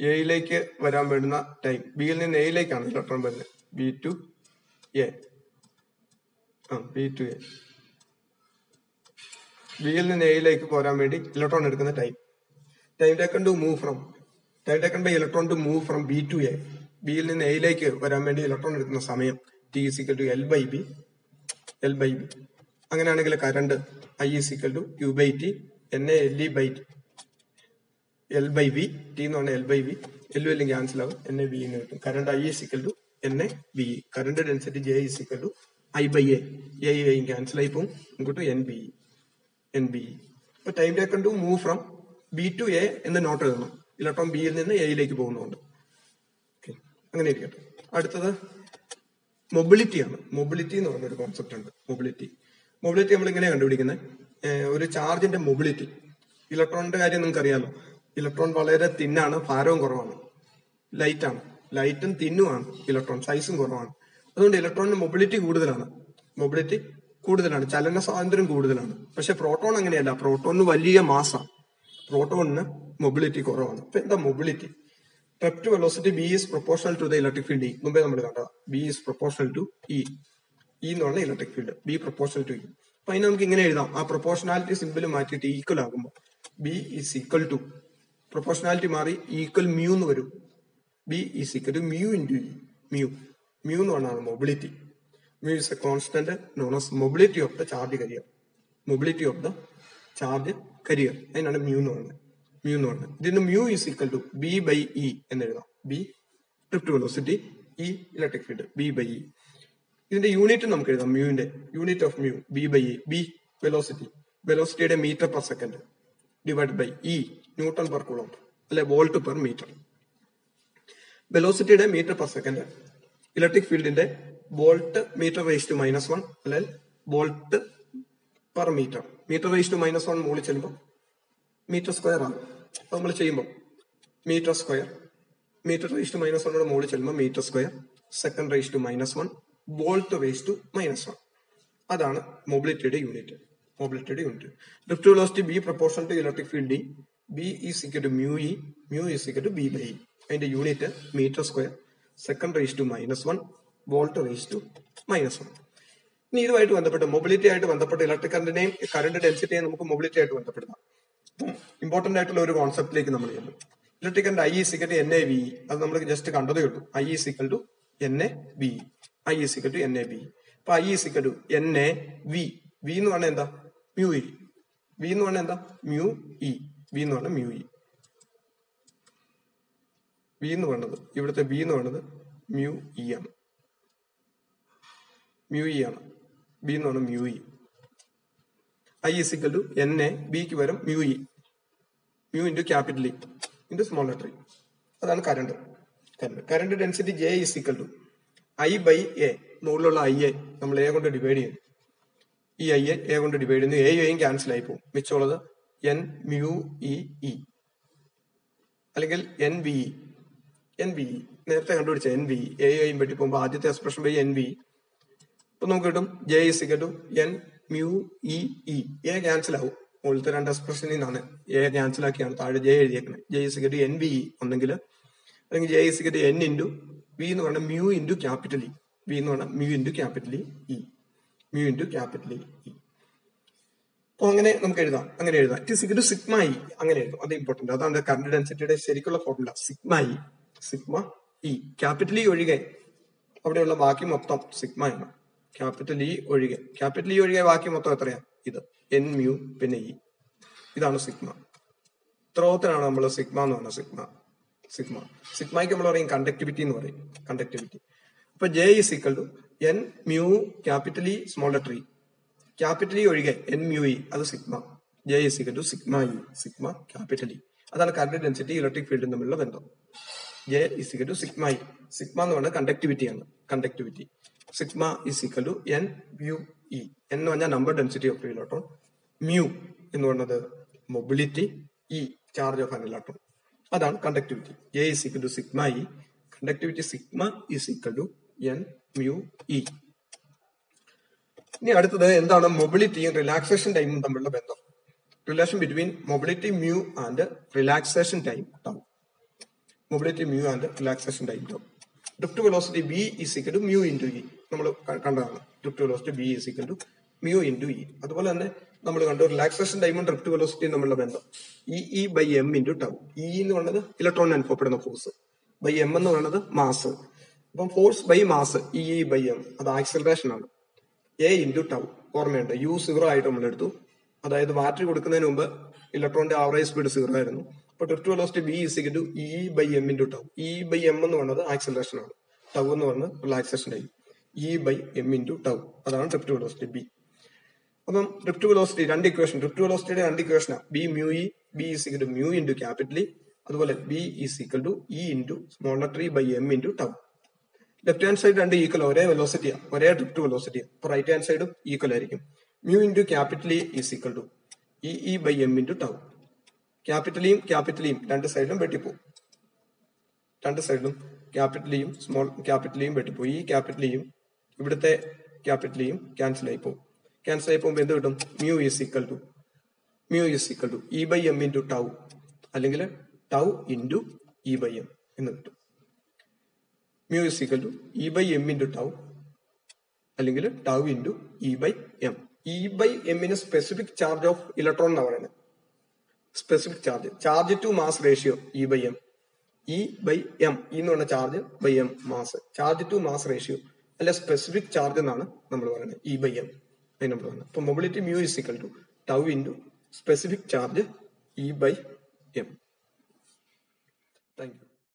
എയിലേക്ക് വരാൻ വേണ്ടുന്ന ടൈം ബിയിൽ നിന്ന് എയിലേക്കാണ് ഇലക്ട്രോൺ വരുന്നത്. ബി ടു എ ആ ബി ടു എ ബിയിൽ നിന്ന് എയിലേക്ക് പോരാൻ വേണ്ടി ഇലക്ട്രോൺ എടുക്കുന്ന time time taken to move from time taken by electron to move from B to A ബിയിൽ നിന്ന് എയിലേക്ക് വരാൻ വേണ്ടി ഇലക്ട്രോൺ എടുക്കുന്ന സമയം. T is equal to L by B L by B അങ്ങനെയാണെങ്കിൽ current I is equal to U by T N A L E by L by V T എന്ന് പറഞ്ഞാൽ എൽ ബൈ വി എൽ എല്ലാം cancel ആവും N A B എന്ന് കിട്ടും. Current I is equal to N A B current density J is equal to I by A A എയും cancel ആയി പോകും ഇങ്ങോട്ട് എൻ ബി എൻ ബി ഇപ്പൊ time taken to move from B to A എന്ന് note എഴുതണം. Electron ബിയിൽ നിന്ന് എയിലേക്ക് പോകുന്നുണ്ട്. അങ്ങനെ ഇരിക്കട്ടെ അടുത്തത് മൊബിലിറ്റി ആണ്. മൊബിലിറ്റി എന്ന് പറഞ്ഞൊരു കോൺസെപ്റ്റ് ഉണ്ട്. മൊബിലിറ്റി മൊബിലിറ്റി നമ്മൾ ഇങ്ങനെ കണ്ടുപിടിക്കുന്നത് ഒരു ചാർജിന്റെ മൊബിലിറ്റി ഇലക്ട്രോണിന്റെ കാര്യം നിങ്ങൾക്ക് അറിയാലോ ഇലക്ട്രോൺ വളരെ തിന്നാണ് ഭാരവും കുറവാണ്. ലൈറ്റ് ആണ്. ലൈറ്റും തിന്നുമാണ് ഇലക്ട്രോൺ സൈസും കുറവാണ്. അതുകൊണ്ട് ഇലക്ട്രോണിന് മൊബിലിറ്റി കൂടുതലാണ്. മൊബിലിറ്റി കൂടുതലാണ്. ചലന സ്വാതന്ത്ര്യം കൂടുതലാണ്. പക്ഷെ പ്രോട്ടോൺ അങ്ങനെയല്ല. പ്രോട്ടോണിന് വലിയ മാസാണ് പ്രോട്ടോണിന് മൊബിലിറ്റി കുറവാണ്. അപ്പൊ എന്താ mobility drift velocity B is proportional to the electric field E മുമ്പേ നമ്മൾ കണ്ടതാ. B is proportional to E E എന്ന് പറഞ്ഞ electric field B proportional to E അപ്പൊ അതിന് നമുക്ക് ഇങ്ങനെ എഴുതാം. ആ പ്രൊപ്പോർഷണാലിറ്റി സിമ്പിൾ മാറ്റിയിട്ട് ഈക്വൽ ആകുമ്പോൾ B is equal to proportionality മാറി ഈക്വൽ മ്യൂ എന്ന് വരും. B is equal to mu into E mu mu എന്ന് പറഞ്ഞാണ് mobility mu is a constant non as mobility of the charge carrier mobility of the charge carrier അതിനാണ് mu എന്ന് പറയുന്നത് mu എന്ന് പറഞ്ഞത് ഇതിന് mu is equal to B by E എന്ന് എഴുതാം B drift velocity E electric field B by E ഇതിന്റെ unit നമുക്ക് എഴുതാം. മ്യൂവിന്റെ unit of mu B by E B velocity വെലോസിറ്റിയുടെ metre per second divide by E newton per coulomb അല്ലെ volt per metre വെലോസിറ്റിയുടെ metre per second electric ഫീൽഡിന്റെ volt metre raise to minus one അല്ലെങ്കിൽ volt per metre metre raise to minus one മുകളിൽ ചെല്ലുമ്പോൾ metre square ആണ്. നമ്മൾ ചെയ്യുമ്പോൾ metre square metre raise to minus വണ്ണോട് മുകളിൽ ചെല്ലുമ്പോൾ metre square second raise to minus one volt raise to minus one അതാണ് മൊബിലിറ്റിയുടെ unit മൊബിലിറ്റിയുടെ unit drift velocity B proportion to electric field D B is equal to mu E mu is equal to B by E അതിന്റെ unit metre square second raise to minus one volt raise to minus one ഇനി ഇതുമായിട്ട് ബന്ധപ്പെട്ട് mobility ആയിട്ട് ബന്ധപ്പെട്ട് electric കറണ്ടിനെയും current ഡെൻസിറ്റിയെയും നമുക്ക് mobility ആയിട്ട് ബന്ധപ്പെടുത്താം. Important ആയിട്ടുള്ള ഒരു കോൺസെപ്റ്റിലേക്ക് നമ്മൾ ചെയ്യുന്നത് electric current I is equal to N A V അത് നമ്മൾ ജസ്റ്റ് കണ്ടതേ കേട്ടു I is equal to N A B I is equal to N A B അപ്പൊ I is equal to N A V V എന്ന് പറഞ്ഞാൽ എന്താ? Mu E V എന്ന് പറഞ്ഞാൽ എന്താ? മ്യൂ ഇ വി എന്ന് പറഞ്ഞാൽ മ്യൂ ഇ വി എന്ന് പറയുന്നത് ഇവിടുത്തെ ബി എന്ന് പറയുന്നത് മ്യൂ ഇ ആണ്. മ്യൂ ഇ ആണ്. ബി എന്ന് പറഞ്ഞാൽ mu E I is equal to N A ബിക്ക് വരും mu E mu into capital E into small letter E അതാണ് current current current density J is equal to I by A മുകളിലുള്ള I A നമ്മൾ A കൊണ്ട് divide ചെയ്യുന്നു ഈ I A A കൊണ്ട് divide ചെയ്യുന്നു. എ എയും ക്യാൻസൽ ആയി പോകും. മിച്ചമുള്ളത് എൻ മ്യൂ ഇ ഇ അല്ലെങ്കിൽ N V E N V E നേരത്തെ കണ്ടുപിടിച്ച എൻ വി എ ഐയും വെട്ടി പോകുമ്പോൾ ആദ്യത്തെ എക്സ്പ്രഷൻ ബൈ എൻ വി ഇപ്പൊ നമുക്ക് കിട്ടും ജെ ഇസ് കിട്ടും N mu E E A cancel ആവും. മുകളിലത്തെ രണ്ട് എക്സ്പ്രഷനിൽ നിന്നാണ്. എ ക്യാൻസൽ ആക്കിയാണ് താഴെ ജെ എഴുതിയേക്കുന്നത് ജെ ഇ കിട്ടും എൻ വി ഇ ഒന്നെങ്കിൽ അല്ലെങ്കിൽ ജെ ഇ കിട്ടും എൻ ഇന്റു വി എന്ന് പറഞ്ഞാൽ mu into capital E V എന്ന് പറഞ്ഞാൽ mu into capital E mu into capital E അപ്പൊ അങ്ങനെ നമുക്ക് എഴുതാം. അങ്ങനെ എഴുതാം. It is to sigma E അങ്ങനെ എഴുതും. അത് ഇമ്പോർട്ടന്റ് അതാണ് കറണ്ട് ഡെൻസിറ്റിയുടെ ശരിക്കുള്ള formula sigma E sigma E capital E ഒഴികെ അവിടെയുള്ള ബാക്കി മൊത്തം സിഗ്മ ആണ്. ക്യാപിറ്റൽ ഇ ഒഴികെ. ക്യാപിറ്റൽ ഇ ഒഴികെ ബാക്കി മൊത്തം എത്രയാ? ഇത്. എൻ മ്യൂ പിന്നെ ഇ. ഇതാണ് സിഗ്മ. ത്രോത്തിനാണ് നമ്മൾ സിഗ്മ എന്ന് പറഞ്ഞ സിഗ്മ. സിഗ്മ. സിഗ്മയ്ക്ക് നമ്മൾ പറയും കണ്ടക്ടിവിറ്റി എന്ന് പറയും. കണ്ടക്ടിവിറ്റി അപ്പൊ J is equal to N mu capital E small letter E capital E ഒഴികെ എൻ മ്യൂ ഇ അത് sigma. J is equal to sigma E sigma capital E അതാണ് കറണ്ട് ഡെൻസിറ്റി ഇലക്ട്രിക് ഫീൽഡും തമ്മിലുള്ള ബന്ധം. J is equal to sigma E sigma എന്ന് പറയുന്നത് conductivity ആണ്. Conductivity sigma is equal to N mu E എന്ന് പറഞ്ഞാൽ number density of electron mu എന്ന് പറയുന്നത് mobility E charge of an electron അതാണ് conductivity A is equal to sigma E conductivity sigma is equal to N mu E ഇനി അടുത്തത് എന്താണ് മൊബിലിറ്റിയും relaxation ടൈമും തമ്മിലുള്ള ബന്ധം? Relation between mobility mu and relaxation time tau mobility mu and relaxation time tau drift velocity B is equal to mu into E നമ്മൾ കണ്ടതാണ്. Drift velocity B is equal to mu into E അതുപോലെ തന്നെ നമ്മൾ കണ്ടു relaxation ടൈമും drift വെലോസിറ്റിയും തമ്മിലുള്ള ബന്ധം. E E by M into tau E എന്ന് പറയുന്നത് ഇലക്ട്രോൺ അനുഭവപ്പെടുന്ന ഫോഴ്സ് ബൈ എം എന്ന് പറയുന്നത് മാസ് അപ്പം force by mass E E by M അത് ആക്സിലറേഷൻ ആണ്. എ ഇന്റു ടൗ ഓർമ്മയുണ്ട്. യു സീറോ ആയിട്ട് നമ്മൾ എടുത്തു. അതായത് ബാറ്ററി കൊടുക്കുന്നതിന് മുമ്പ് ഇലക്ട്രോണിന്റെ ആവറേജ് സ്പീഡ് സീറോ ആയിരുന്നു. അപ്പൊ drift velocity B is to E by M into tau E by M എന്ന് പറയുന്നത് ആക്സിലറേഷൻ ആണ്. ടൗ എന്ന് പറയുന്നത് relaxation time E by M into tau അതാണ് ഡ്രിഫ്റ്റ് വെലോസിറ്റി ബി അപ്പം ഡ്രിഫ്റ്റ് വെലോസിറ്റി രണ്ട് ഇക്വേഷൻ ഡ്രിഫ്റ്റ് വെലോസിറ്റിയുടെ രണ്ട് ഇക്വേഷനാണ് B mu E B is to mu into capital E അതുപോലെ B is equal to E into small letter E by M into tau left hand side രണ്ട് equal ഒരേ വെലോസിറ്റിയാണ് ഒരേ drift വെലോസിറ്റിയാണ് അപ്പൊ റൈറ്റ് ഹാൻഡ് സൈഡും ഈക്വൽ ആയിരിക്കും. Mu into capital E is equal to E E by M into tau ക്യാപിറ്റലിയും ക്യാപിറ്റലിയും രണ്ട് സൈഡിലും വെട്ടിപ്പോവും. രണ്ട് സൈഡിലും ക്യാപിറ്റലിയും സ്മോൾ ക്യാപിറ്റലിയും വെട്ടിപ്പോയി ഈ ക്യാപിറ്റലിയും ഇവിടുത്തെ ക്യാപിറ്റലിയും ക്യാൻസൽ ആയി പോകും. ക്യാൻസൽ ആയി പോകുമ്പോൾ എന്ത് കിട്ടും? Mu is equal to mu is equal to E by M into tau അല്ലെങ്കിൽ tau into E by M എന്ന് കിട്ടും. Mu is equal to E by M into tau അല്ലെങ്കിൽ tau into E by M E by എമ്മിന് specific charge of electron എന്നാണ് പറയുന്നത് specific charge charge to mass ratio E by M E by M എന്ന് പറഞ്ഞ charge by M mass charge to mass ratio അല്ല specific charge എന്നാണ് നമ്മൾ പറയുന്നത്. E by M അതിന് നമ്മൾ പറയുന്നത്. അപ്പൊ mobility mu is equal to tau into specific charge E by M thank you